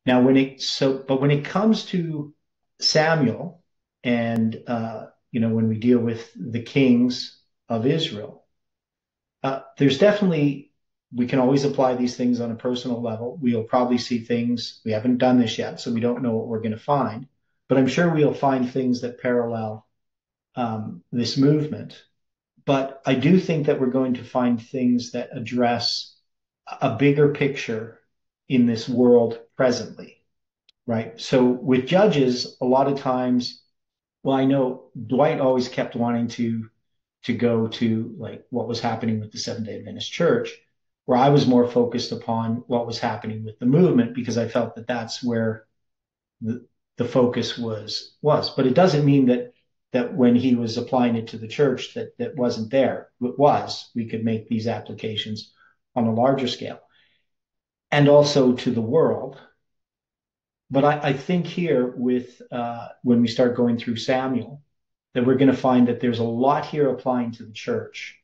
Now, when it so, but when it comes to Samuel and uh, you know, when we deal with the kings of Israel. Uh, there's definitely, we can always apply these things on a personal level. We'll probably see things, we haven't done this yet, so we don't know what we're going to find. But I'm sure we'll find things that parallel um, this movement. But I do think that we're going to find things that address a bigger picture in this world presently, right? So with judges, a lot of times, well, I know Dwight always kept wanting to to go to like what was happening with the Seventh Day Adventist Church, where I was more focused upon what was happening with the movement because I felt that that's where the the focus was was. But it doesn't mean that that when he was applying it to the church that that wasn't there. It was. We could make these applications on a larger scale and also to the world. But I, I think here with uh, when we start going through Samuel, that we're going to find that there's a lot here applying to the church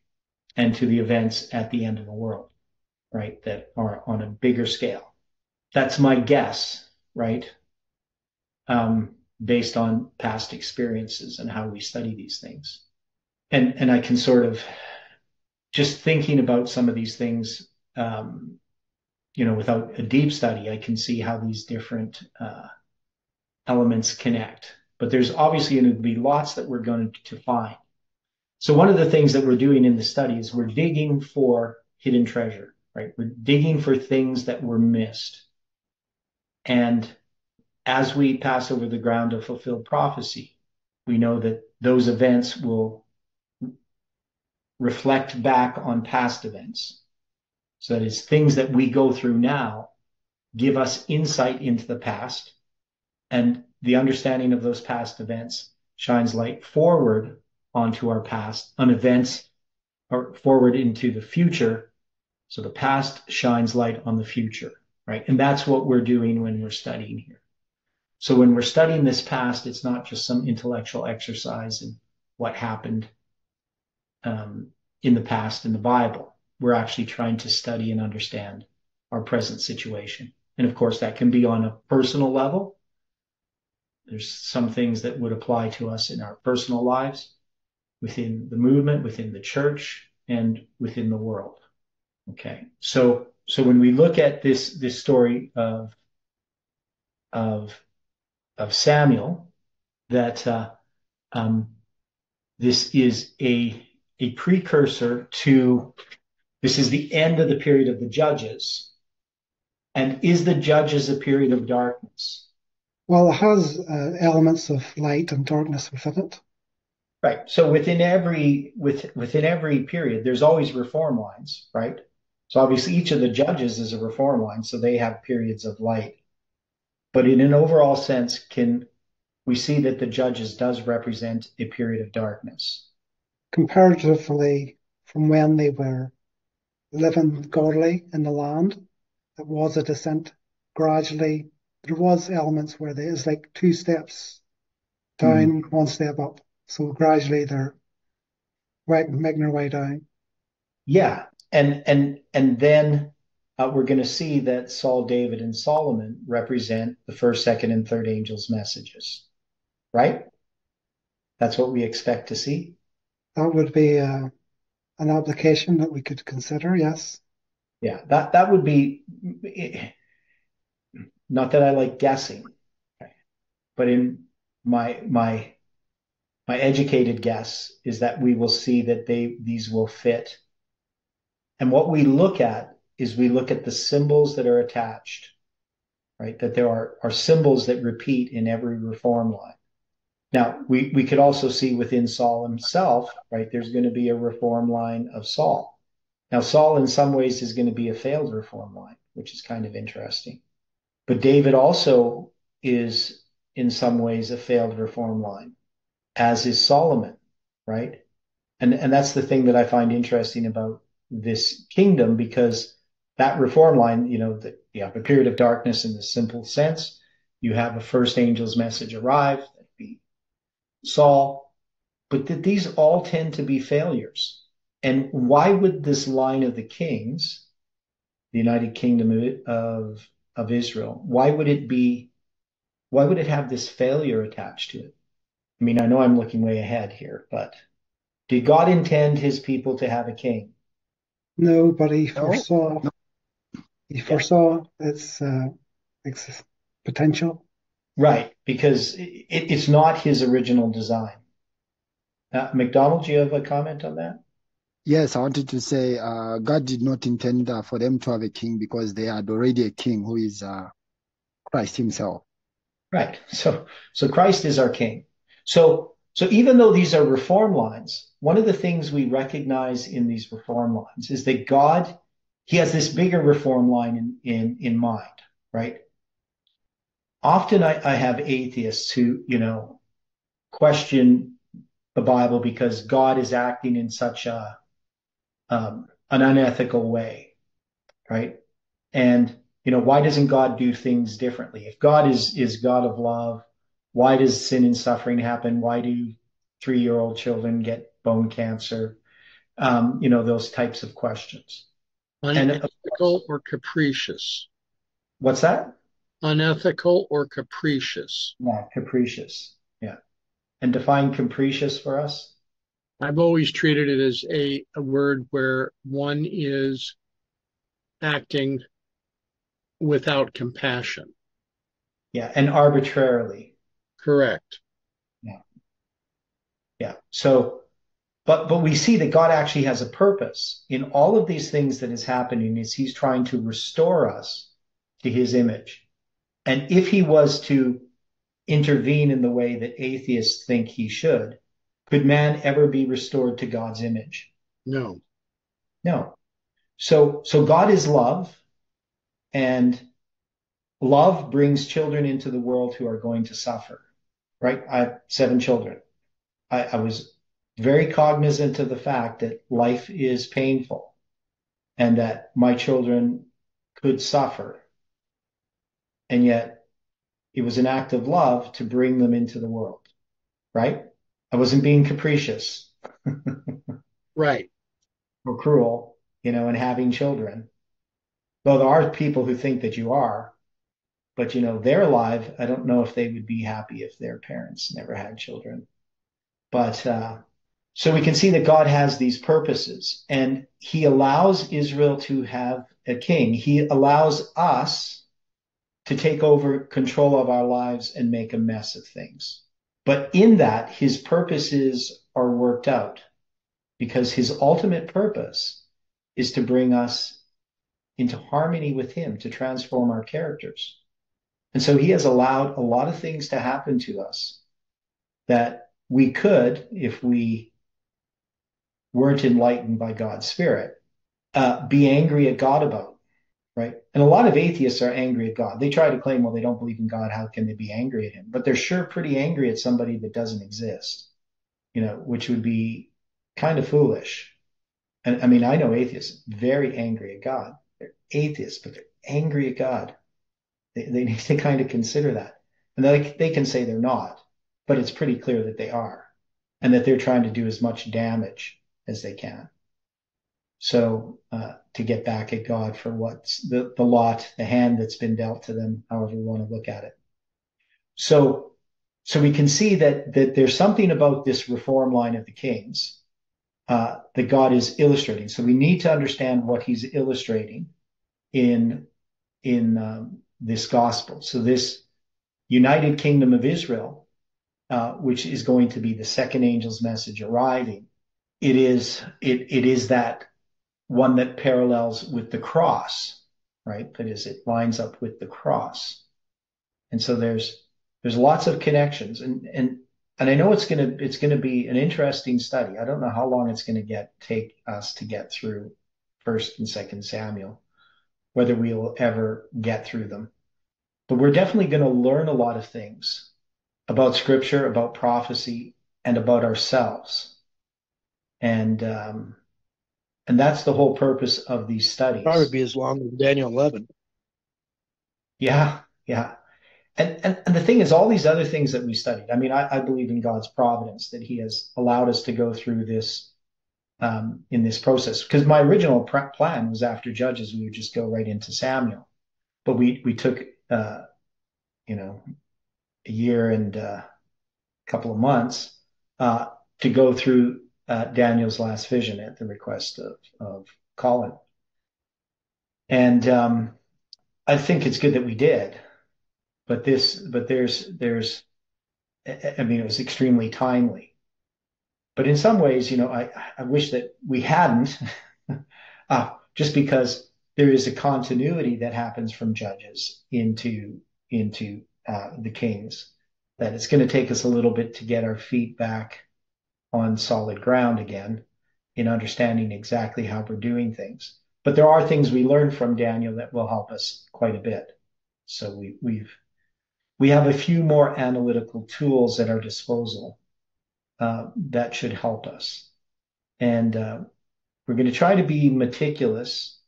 and to the events at the end of the world, right? That are on a bigger scale. That's my guess, right? Um, based on past experiences and how we study these things. And, and I can sort of just thinking about some of these things, um, you know, without a deep study, I can see how these different uh, elements connect. But there's obviously going to be lots that we're going to find. So one of the things that we're doing in the study is we're digging for hidden treasure, right? We're digging for things that were missed. And as we pass over the ground of fulfilled prophecy, we know that those events will reflect back on past events. So that is things that we go through now give us insight into the past and the understanding of those past events shines light forward onto our past on events or forward into the future. So the past shines light on the future, right? And that's what we're doing when we're studying here. So when we're studying this past, it's not just some intellectual exercise in what happened um, in the past in the Bible. We're actually trying to study and understand our present situation. And of course, that can be on a personal level. There's some things that would apply to us in our personal lives, within the movement, within the church, and within the world. Okay. So, so when we look at this, this story of, of of Samuel that uh, um, this is a a precursor to this is the end of the period of the judges and is the judges a period of darkness well it has uh, elements of light and darkness within it right so within every with, within every period there's always reform lines right so obviously each of the judges is a reform line so they have periods of light but in an overall sense, can we see that the judges does represent a period of darkness? Comparatively, from when they were living godly in the land, it was a descent gradually. There was elements where there is like two steps down, mm. one step up. So gradually they're right, making their way down. Yeah, and and and then uh, we're going to see that Saul, David, and Solomon represent the first, second, and third angels' messages, right? That's what we expect to see. That would be uh, an application that we could consider, yes. Yeah, that that would be not that I like guessing, but in my my my educated guess is that we will see that they these will fit. And what we look at is we look at the symbols that are attached, right? That there are, are symbols that repeat in every reform line. Now, we, we could also see within Saul himself, right? There's going to be a reform line of Saul. Now, Saul in some ways is going to be a failed reform line, which is kind of interesting. But David also is in some ways a failed reform line, as is Solomon, right? And, and that's the thing that I find interesting about this kingdom because that reform line, you know, that you have a period of darkness in the simple sense. You have a first angel's message arrive, that be Saul, but that these all tend to be failures. And why would this line of the kings, the United Kingdom of Israel, why would it be, why would it have this failure attached to it? I mean, I know I'm looking way ahead here, but did God intend his people to have a king? No, but he foresaw he foresaw its uh, its potential. Right, because it, it's not his original design. Uh, McDonald, do you have a comment on that? Yes, I wanted to say uh, God did not intend uh, for them to have a king because they had already a king who is uh, Christ Himself. Right. So, so Christ is our king. So, so even though these are reform lines, one of the things we recognize in these reform lines is that God, He has this bigger reform line in in in mind, right? Often I, I have atheists who, you know, question the Bible because God is acting in such a um, an unethical way, right? And you know, why doesn't God do things differently? If God is is God of love, why does sin and suffering happen? Why do three year old children get bone cancer? Um, you know, those types of questions. Unethical or capricious? What's that? Unethical or capricious? Yeah, capricious. Yeah. And define capricious for us? I've always treated it as a, a word where one is acting without compassion. Yeah, and arbitrarily. Correct. Yeah. Yeah. So, but but we see that God actually has a purpose in all of these things that is happening. Is He's trying to restore us to His image, and if He was to intervene in the way that atheists think He should, could man ever be restored to God's image? No. No. So so God is love and love brings children into the world who are going to suffer, right? I have seven children. I, I was very cognizant of the fact that life is painful and that my children could suffer. And yet it was an act of love to bring them into the world, right? I wasn't being capricious. right. Or cruel, you know, in having children. Though there are people who think that you are, but you know, they're alive. I don't know if they would be happy if their parents never had children. But uh, so we can see that God has these purposes and he allows Israel to have a king. He allows us to take over control of our lives and make a mess of things. But in that, his purposes are worked out because his ultimate purpose is to bring us into harmony with Him to transform our characters. And so He has allowed a lot of things to happen to us that we could, if we weren't enlightened by God's Spirit, uh, be angry at God about, right? And a lot of atheists are angry at God. They try to claim, well, they don't believe in God. How can they be angry at Him? But they're sure pretty angry at somebody that doesn't exist, you know, which would be kind of foolish. And I mean, I know atheists very angry at God They're atheists, but they're angry at God. They, they need to kind of consider that. And they, they can say they're not, but it's pretty clear that they are and that they're trying to do as much damage as they can. So, uh, to get back at God for what's the, the lot, the hand that's been dealt to them, however we want to look at it. So, so we can see that, that there's something about this reform line of the kings, uh, that God is illustrating. So we need to understand what he's illustrating in in um, this gospel. So this united kingdom of Israel, uh, which is going to be the second angel's message arriving, it is it it is that one that parallels with the cross, right? That is, it lines up with the cross, and so there's there's lots of connections, and and and I know it's gonna it's gonna be an interesting study. I don't know how long it's gonna get take us to get through First and Second Samuel whether we'll ever get through them. But we're definitely going to learn a lot of things about scripture, about prophecy, and about ourselves. And um, and that's the whole purpose of these studies. Probably be as long as Daniel 11. Yeah, yeah. And, and and the thing is, all these other things that we studied. I mean, I, I believe in God's providence that He has allowed us to go through this um, in this process. Because my original plan was after Judges, we would just go right into Samuel, but we we took uh, you know a year and uh, couple of months uh, to go through uh, Daniel's last vision at the request of, of Colin. And um, I think it's good that we did, but this, but there's, there's, I mean, it was extremely timely. But in some ways, you know, I, I wish that we hadn't, uh, just because there is a continuity that happens from judges into into uh, the kings. That it's going to take us a little bit to get our feet back on solid ground again in understanding exactly how we're doing things. But there are things we learned from Daniel that will help us quite a bit. So we, we've we have a few more analytical tools at our disposal uh, that should help us. And uh, we're going to try to be meticulous.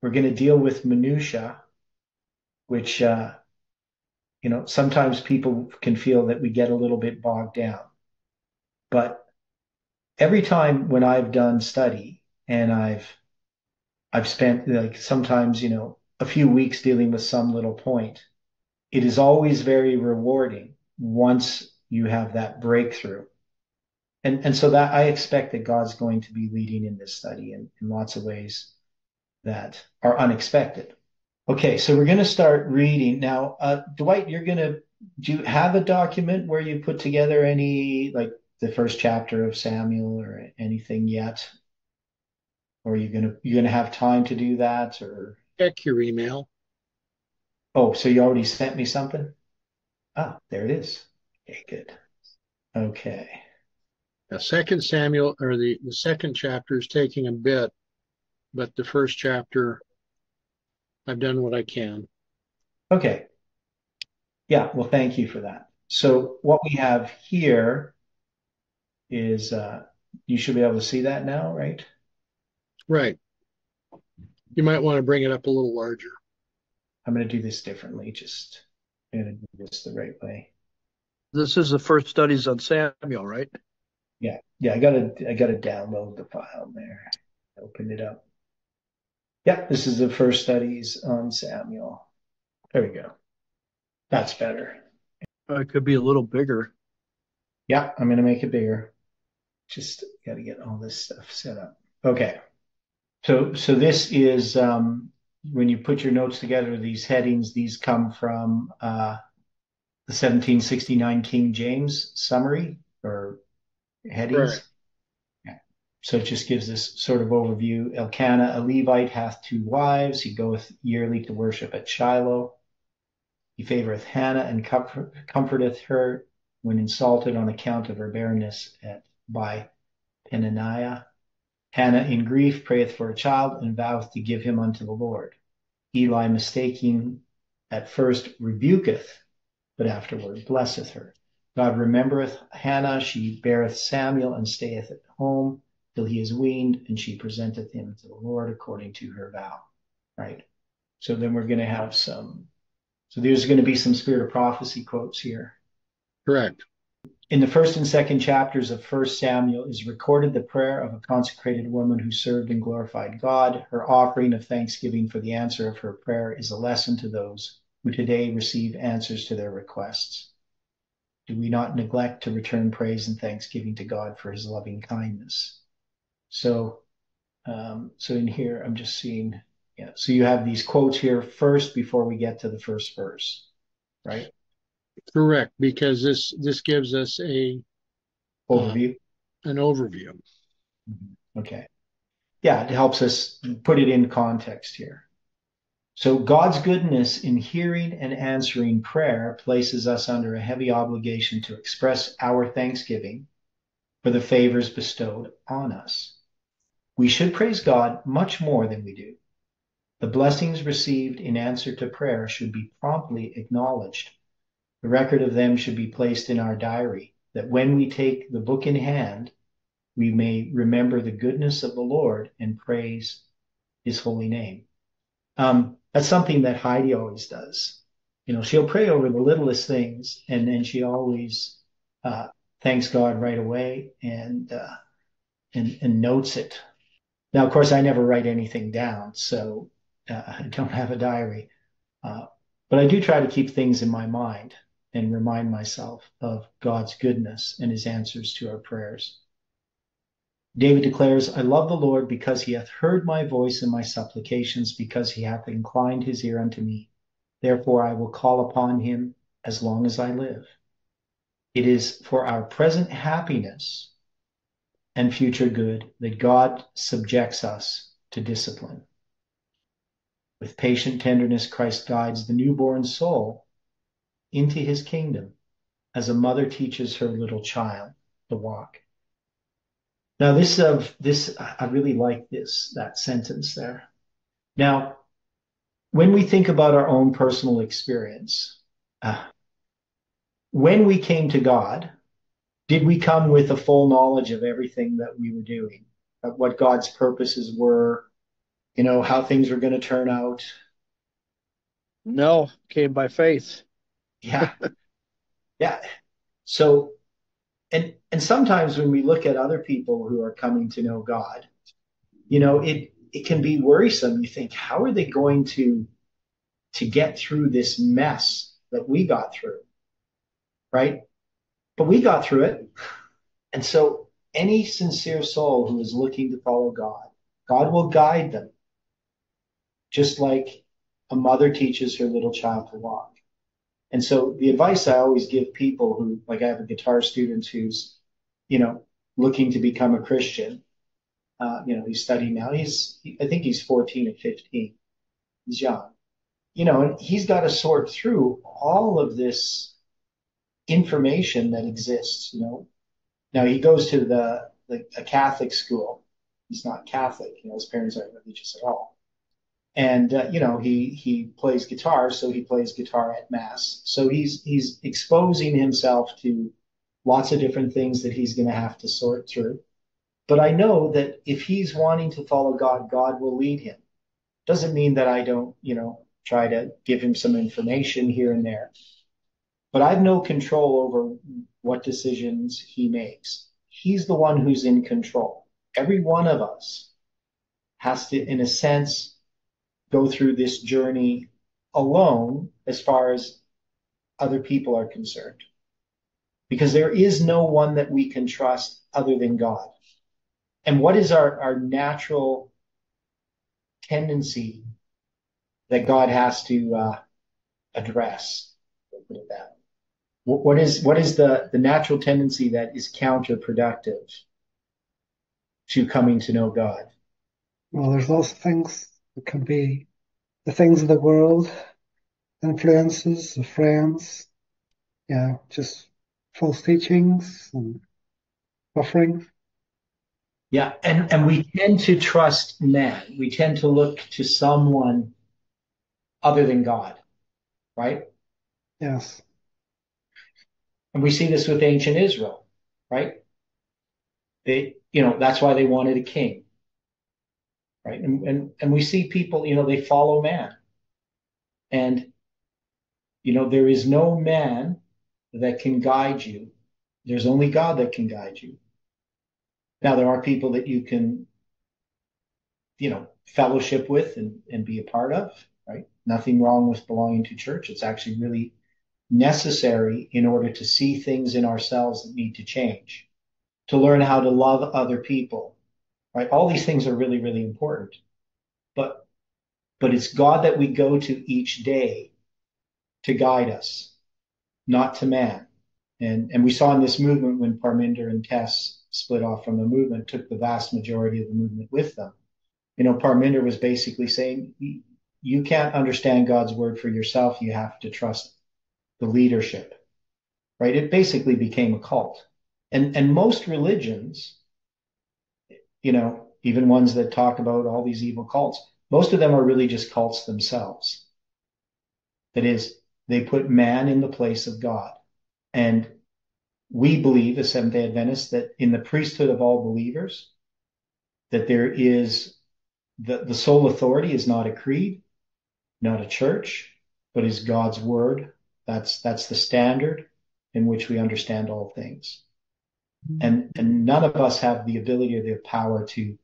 We're going to deal with minutia, which uh, you know sometimes people can feel that we get a little bit bogged down. But every time when I've done study and I've I've spent like sometimes you know a few weeks dealing with some little point, it is always very rewarding once you have that breakthrough and and so that I expect that God's going to be leading in this study in, in lots of ways that are unexpected. Okay, so we're going to start reading now. Uh, Dwight, you're going to do you have a document where you put together any like the first chapter of Samuel or anything yet? Or are you gonna you gonna have time to do that or check your email? Oh, so you already sent me something? Ah, there it is. Okay, good. Okay. Now, Second Samuel or the, the second chapter is taking a bit, but the first chapter, I've done what I can. Okay. Yeah, well, thank you for that. So what we have here is uh, you should be able to see that now, right? Right. You might want to bring it up a little larger. I'm going to do this differently. Just I'm going to do this the right way. This is the first studies on Samuel, right? Yeah, yeah, I gotta I gotta download the file there. Open it up. Yeah, this is the first studies on Samuel. There we go. That's better. Uh, it could be a little bigger. Yeah, I'm gonna make it bigger. Just gotta get all this stuff set up. Okay. So so this is um, when you put your notes together, these headings, these come from uh, the 1769 King James summary or headings. Right. Yeah. So it just gives this sort of overview. Elkanah, a Levite, hath two wives. He goeth yearly to worship at Shiloh. He favoreth Hannah and comforteth her when insulted on account of her barrenness at, by Peninnah. Hannah in grief prayeth for a child and voweth to give him unto the Lord. Eli mistaking at first rebuketh, but afterward blesseth her. God remembereth Hannah, she beareth Samuel, and stayeth at home till he is weaned, and she presenteth him to the Lord according to her vow. Right? So then we're going to have some, so there's going to be some spirit of prophecy quotes here. Correct. In the first and second chapters of First Samuel is recorded the prayer of a consecrated woman who served and glorified God. Her offering of thanksgiving for the answer of her prayer is a lesson to those who today receive answers to their requests. Do we not neglect to return praise and thanksgiving to God for his loving kindness? So, um, so in here, I'm just seeing, yeah. So you have these quotes here first before we get to the first verse, right? Correct, because this this gives us a overview. Uh, an overview. Mm-hmm. Okay. Yeah, it helps us put it in context here. So God's goodness in hearing and answering prayer places us under a heavy obligation to express our thanksgiving for the favors bestowed on us. We should praise God much more than we do. The blessings received in answer to prayer should be promptly acknowledged. The record of them should be placed in our diary, that when we take the book in hand, we may remember the goodness of the Lord and praise his holy name. Um, that's something that Heidi always does. You know, she'll pray over the littlest things and then she always uh, thanks God right away and, uh, and, and notes it. Now, of course, I never write anything down, so uh, I don't have a diary. Uh, but I do try to keep things in my mind. And remind myself of God's goodness and his answers to our prayers. David declares, I love the Lord because he hath heard my voice and my supplications, because he hath inclined his ear unto me. Therefore I will call upon him as long as I live. It is for our present happiness and future good that God subjects us to discipline. With patient tenderness, Christ guides the newborn soul into his kingdom as a mother teaches her little child to walk. Now, this of this, I really like this, that sentence there. Now, when we think about our own personal experience, uh, when we came to God, did we come with a full knowledge of everything that we were doing, of what God's purposes were, you know, how things were going to turn out? No, came by faith. Yeah. yeah. So, and, and sometimes when we look at other people who are coming to know God, you know, it, it can be worrisome. You think, how are they going to, to get through this mess that we got through? Right. But we got through it. And so any sincere soul who is looking to follow God, God will guide them. Just like a mother teaches her little child to walk. And so the advice I always give people who, like I have a guitar student who's, you know, looking to become a Christian. Uh, you know, he's studying now. He's, I think he's 14 or 15. He's young. You know, and he's got to sort through all of this information that exists, you know. Now he goes to the, the a Catholic school. He's not Catholic, you know, his parents aren't religious at all and uh, you know he he plays guitar so he plays guitar at mass. So he's he's exposing himself to lots of different things that he's going to have to sort through. But i know that if he's wanting to follow god god will lead him. Doesn't mean that i don't you know try to give him some information here and there. But i've no control over what decisions he makes. He's the one who's in control. Every one of us has to in a sense go through this journey alone as far as other people are concerned. Because there is no one that we can trust other than God. And what is our, our natural tendency that God has to uh, address? What, is what is the, the natural tendency that is counterproductive to coming to know God? Well, there's of things it can be the things of the world, influences of friends, yeah, just false teachings and suffering. Yeah, and, and we tend to trust man. We tend to look to someone other than God, right? Yes. And we see this with ancient Israel, right? They, you know, that's why they wanted a king right? And, and, and we see people, you know, they follow man. And, you know, there is no man that can guide you. There's only God that can guide you. Now, there are people that you can, you know, fellowship with and, and be a part of, right? Nothing wrong with belonging to church. It's actually really necessary in order to see things in ourselves that need to change, to learn how to love other people, right? All these things are really, really important. But but it's God that we go to each day to guide us, not to man. And and we saw in this movement when Parminder and Tess split off from the movement, took the vast majority of the movement with them. You know, Parminder was basically saying you can't understand God's word for yourself. You have to trust the leadership. Right? It basically became a cult. And and most religions you know, even ones that talk about all these evil cults, most of them are really just cults themselves. That is, they put man in the place of God. And we believe as Seventh day Adventists that in the priesthood of all believers, that there is the, the sole authority is not a creed, not a church, but is God's word. That's that's the standard in which we understand all things and and none of us have the ability or the power to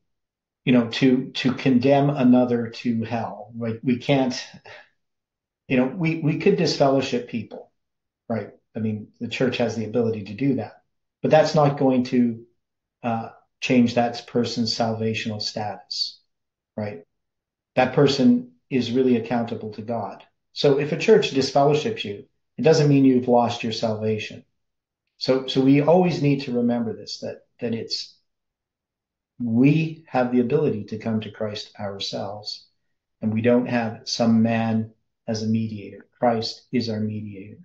you know to to condemn another to hell right we can't you know we we could disfellowship people right I mean, the church has the ability to do that, but that's not going to uh, change that person's salvational status, right? That person is really accountable to God. So if a church disfellowships you, it doesn't mean you've lost your salvation. So, so we always need to remember this, that, that it's, we have the ability to come to Christ ourselves and we don't have some man as a mediator. Christ is our mediator.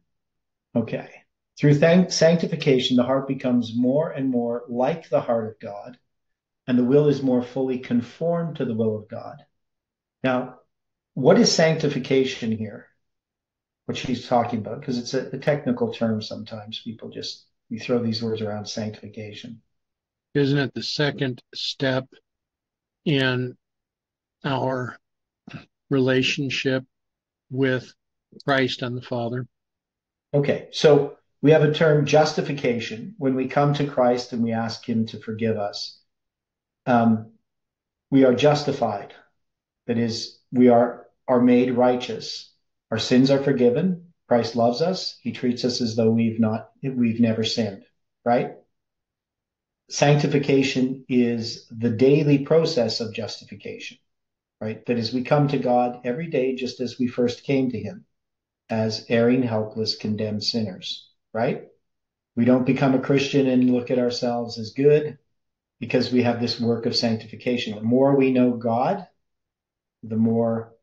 Okay. Through thank- sanctification, the heart becomes more and more like the heart of God, and the will is more fully conformed to the will of God. Now, what is sanctification here? What she's talking about, because it's a, a, technical term sometimes. People just we throw these words around sanctification. Isn't it the second step in our relationship with Christ and the Father? Okay, so we have a term justification when we come to Christ and we ask Him to forgive us. Um, we are justified. That is, we are, are made righteous. Our sins are forgiven. Christ loves us. He treats us as though we've not, we've never sinned, right? Sanctification is the daily process of justification, right? That is, we come to God every day just as we first came to Him, as erring, helpless, condemned sinners right? We don't become a Christian and look at ourselves as good because we have this work of sanctification. The more we know God, the more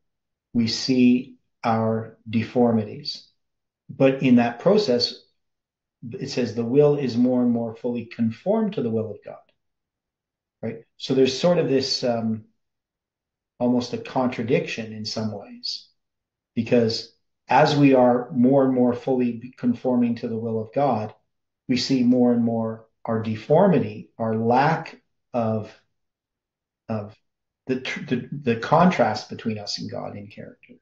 we see our deformities. But in that process, it says the will is more and more fully conformed to the will of God. Right? So there's sort of this um, almost a contradiction in some ways because as we are more and more fully conforming to the will of God, we see more and more our deformity, our lack of of the the, the contrast between us and God in character.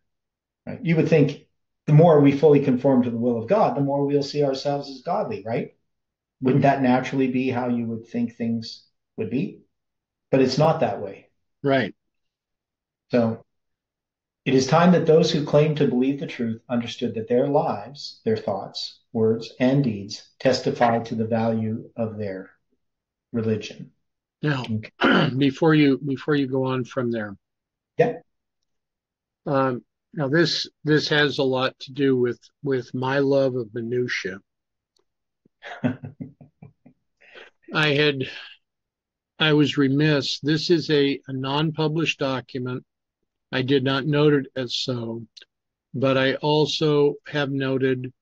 Right? You would think the more we fully conform to the will of God, the more we'll see ourselves as godly, right? Wouldn't that naturally be how you would think things would be? But it's not that way. Right. So it is time that those who claim to believe the truth understood that their lives, their thoughts, words, and deeds testify to the value of their religion. Now, okay. before you before you go on from there, yeah. Um, now this this has a lot to do with with my love of minutia. I had I was remiss. This is a, a non-published document I did not note it as so, but I also have noted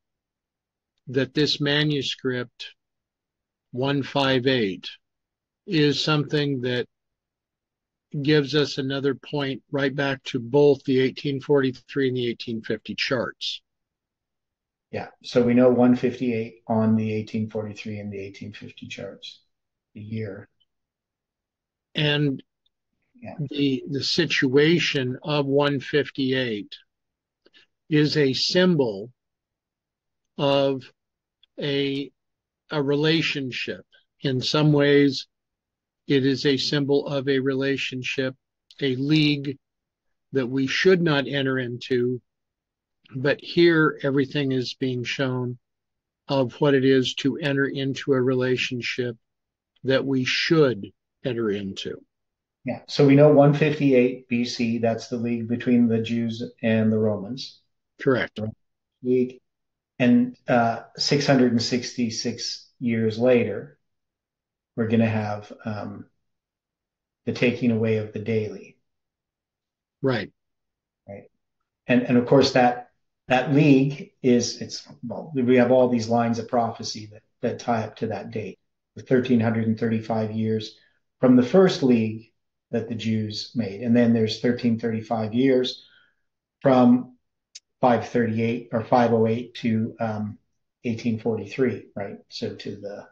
that this manuscript 158 is something that gives us another point right back to both the 1843 and the 1850 charts. Yeah, so we know 158 on the 1843 and the 1850 charts, the year. And yeah. the the situation of 158 is a symbol of a a relationship in some ways it is a symbol of a relationship a league that we should not enter into but here everything is being shown of what it is to enter into a relationship that we should enter into yeah. So we know 158 BC, that's the league between the Jews and the Romans. Correct. League. And uh, 666 years later, we're going to have um, the taking away of the daily. Right. Right. And and of course that that league is it's well we have all these lines of prophecy that that tie up to that date. The 1335 years from the first league that the Jews made. And then there's 1335 years from 538 or 508 to um, 1843, right? So to the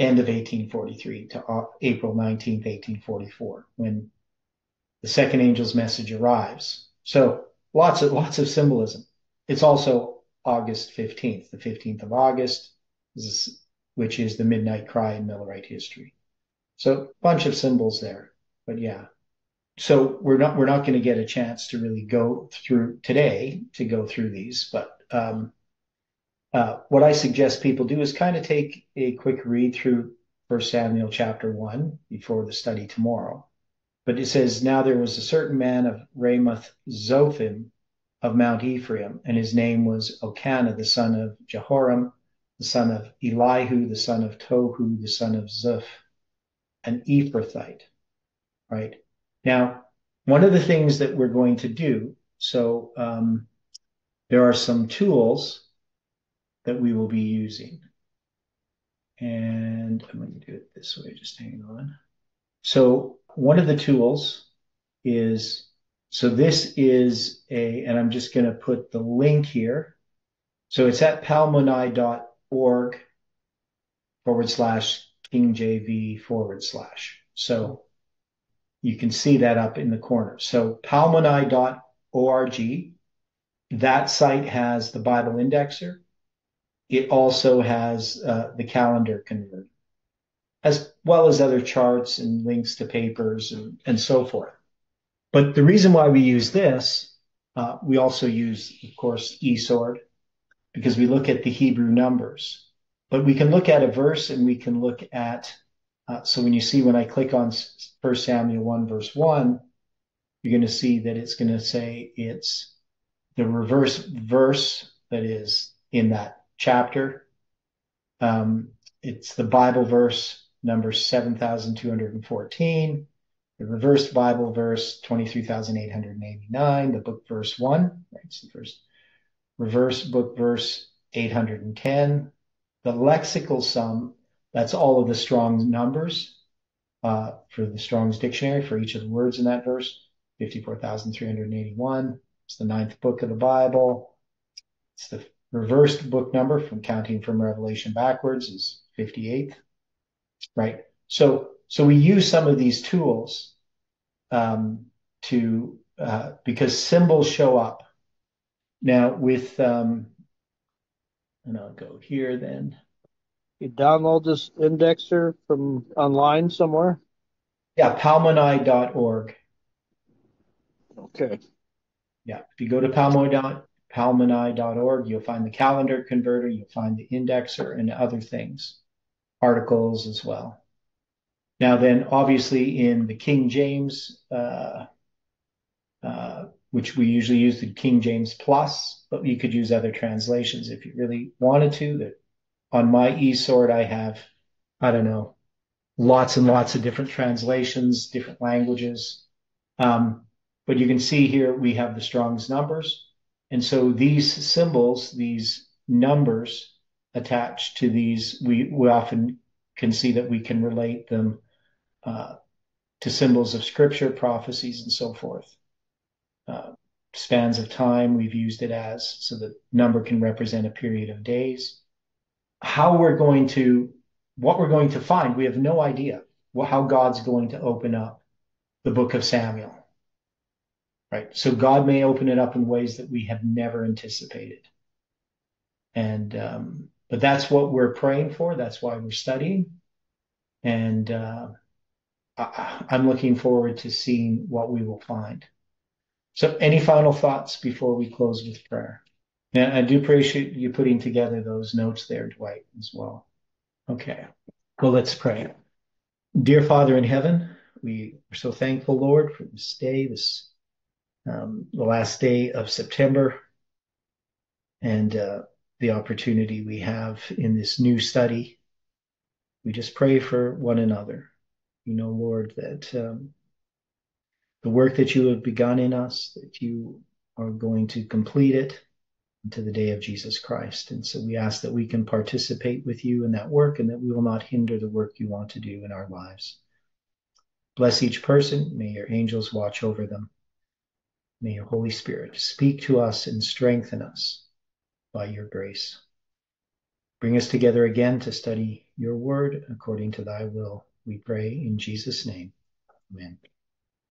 end of 1843 to April 19th, 1844, when the second angel's message arrives. So lots of lots of symbolism. It's also August 15th, the 15th of August, which is the midnight cry in Millerite history. So a bunch of symbols there but yeah. So we're not we're not going to get a chance to really go through today to go through these, but um, uh, what I suggest people do is kind of take a quick read through First Samuel chapter one before the study tomorrow. But it says, Now there was a certain man of Ramoth Zophim of Mount Ephraim, and his name was Elkanah, the son of Jehoram, the son of Elihu, the son of Tohu, the son of Zuph, an Ephrathite. Right? Now, one of the things that we're going to do, so um, there are some tools that we will be using. And I'm going to do it this way, just hang on. So one of the tools is, so this is a, and I'm just going to put the link here. So it's at palmoni.org forward slash kingjv forward slash. So you can see that up in the corner. So palmoni.org, that site has the Bible indexer. It also has uh, the calendar converter as well as other charts and links to papers and, and so forth. But the reason why we use this, uh, we also use, of course, eSword, because we look at the Hebrew numbers. But we can look at a verse and we can look at, uh, so when you see when I click on 1 Samuel 1, verse 1, you're going to see that it's going to say it's the reverse verse that is in that chapter. Um, it's the Bible verse number 7,214, the reversed Bible verse 23,889, the book verse 1, right? So the first reverse book verse 810, the lexical sum, that's all of the Strong's numbers uh, for the Strong's dictionary for each of the words in that verse, 54,381. It's the ninth book of the Bible. It's the reversed book number from counting from Revelation backwards is 58th right? So so we use some of these tools um, to uh, because symbols show up. Now with um, and I'll go here then. You download this indexer from online somewhere? Yeah, palmoni.org. Okay. Yeah, if you go to palmoni.org, you'll find the calendar converter, you'll find the indexer and other things articles as well. Now, then, obviously, in the King James, uh, uh, which we usually use the King James Plus, but you could use other translations if you really wanted to. That on my eSword, I have, I don't know, lots and lots of different translations, different languages. Um, but you can see here we have the Strong's numbers. And so these symbols, these numbers, attached to these, we, we often can see that we can relate them uh, to symbols of scripture, prophecies, and so forth. Uh, spans of time, we've used it as, so the number can represent a period of days. How we're going to, what we're going to find, we have no idea how God's going to open up the book of Samuel. Right? So God may open it up in ways that we have never anticipated. And um, but that's what we're praying for. That's why we're studying. And uh, I, I'm looking forward to seeing what we will find. So, any final thoughts before we close with prayer? And I do appreciate you putting together those notes there, Dwight, as well. Okay. Well, let's pray. Dear Father in heaven, we are so thankful, Lord, for this day, this um, the last day of September, and uh, the opportunity we have in this new study. We just pray for one another. You know, Lord, that um, the work that you have begun in us, that you are going to complete it unto the day of Jesus Christ. And so we ask that we can participate with you in that work and that we will not hinder the work you want to do in our lives. Bless each person. May your angels watch over them. May your Holy Spirit speak to us and strengthen us by your grace. Bring us together again to study your word according to thy will. We pray in Jesus' name. Amen.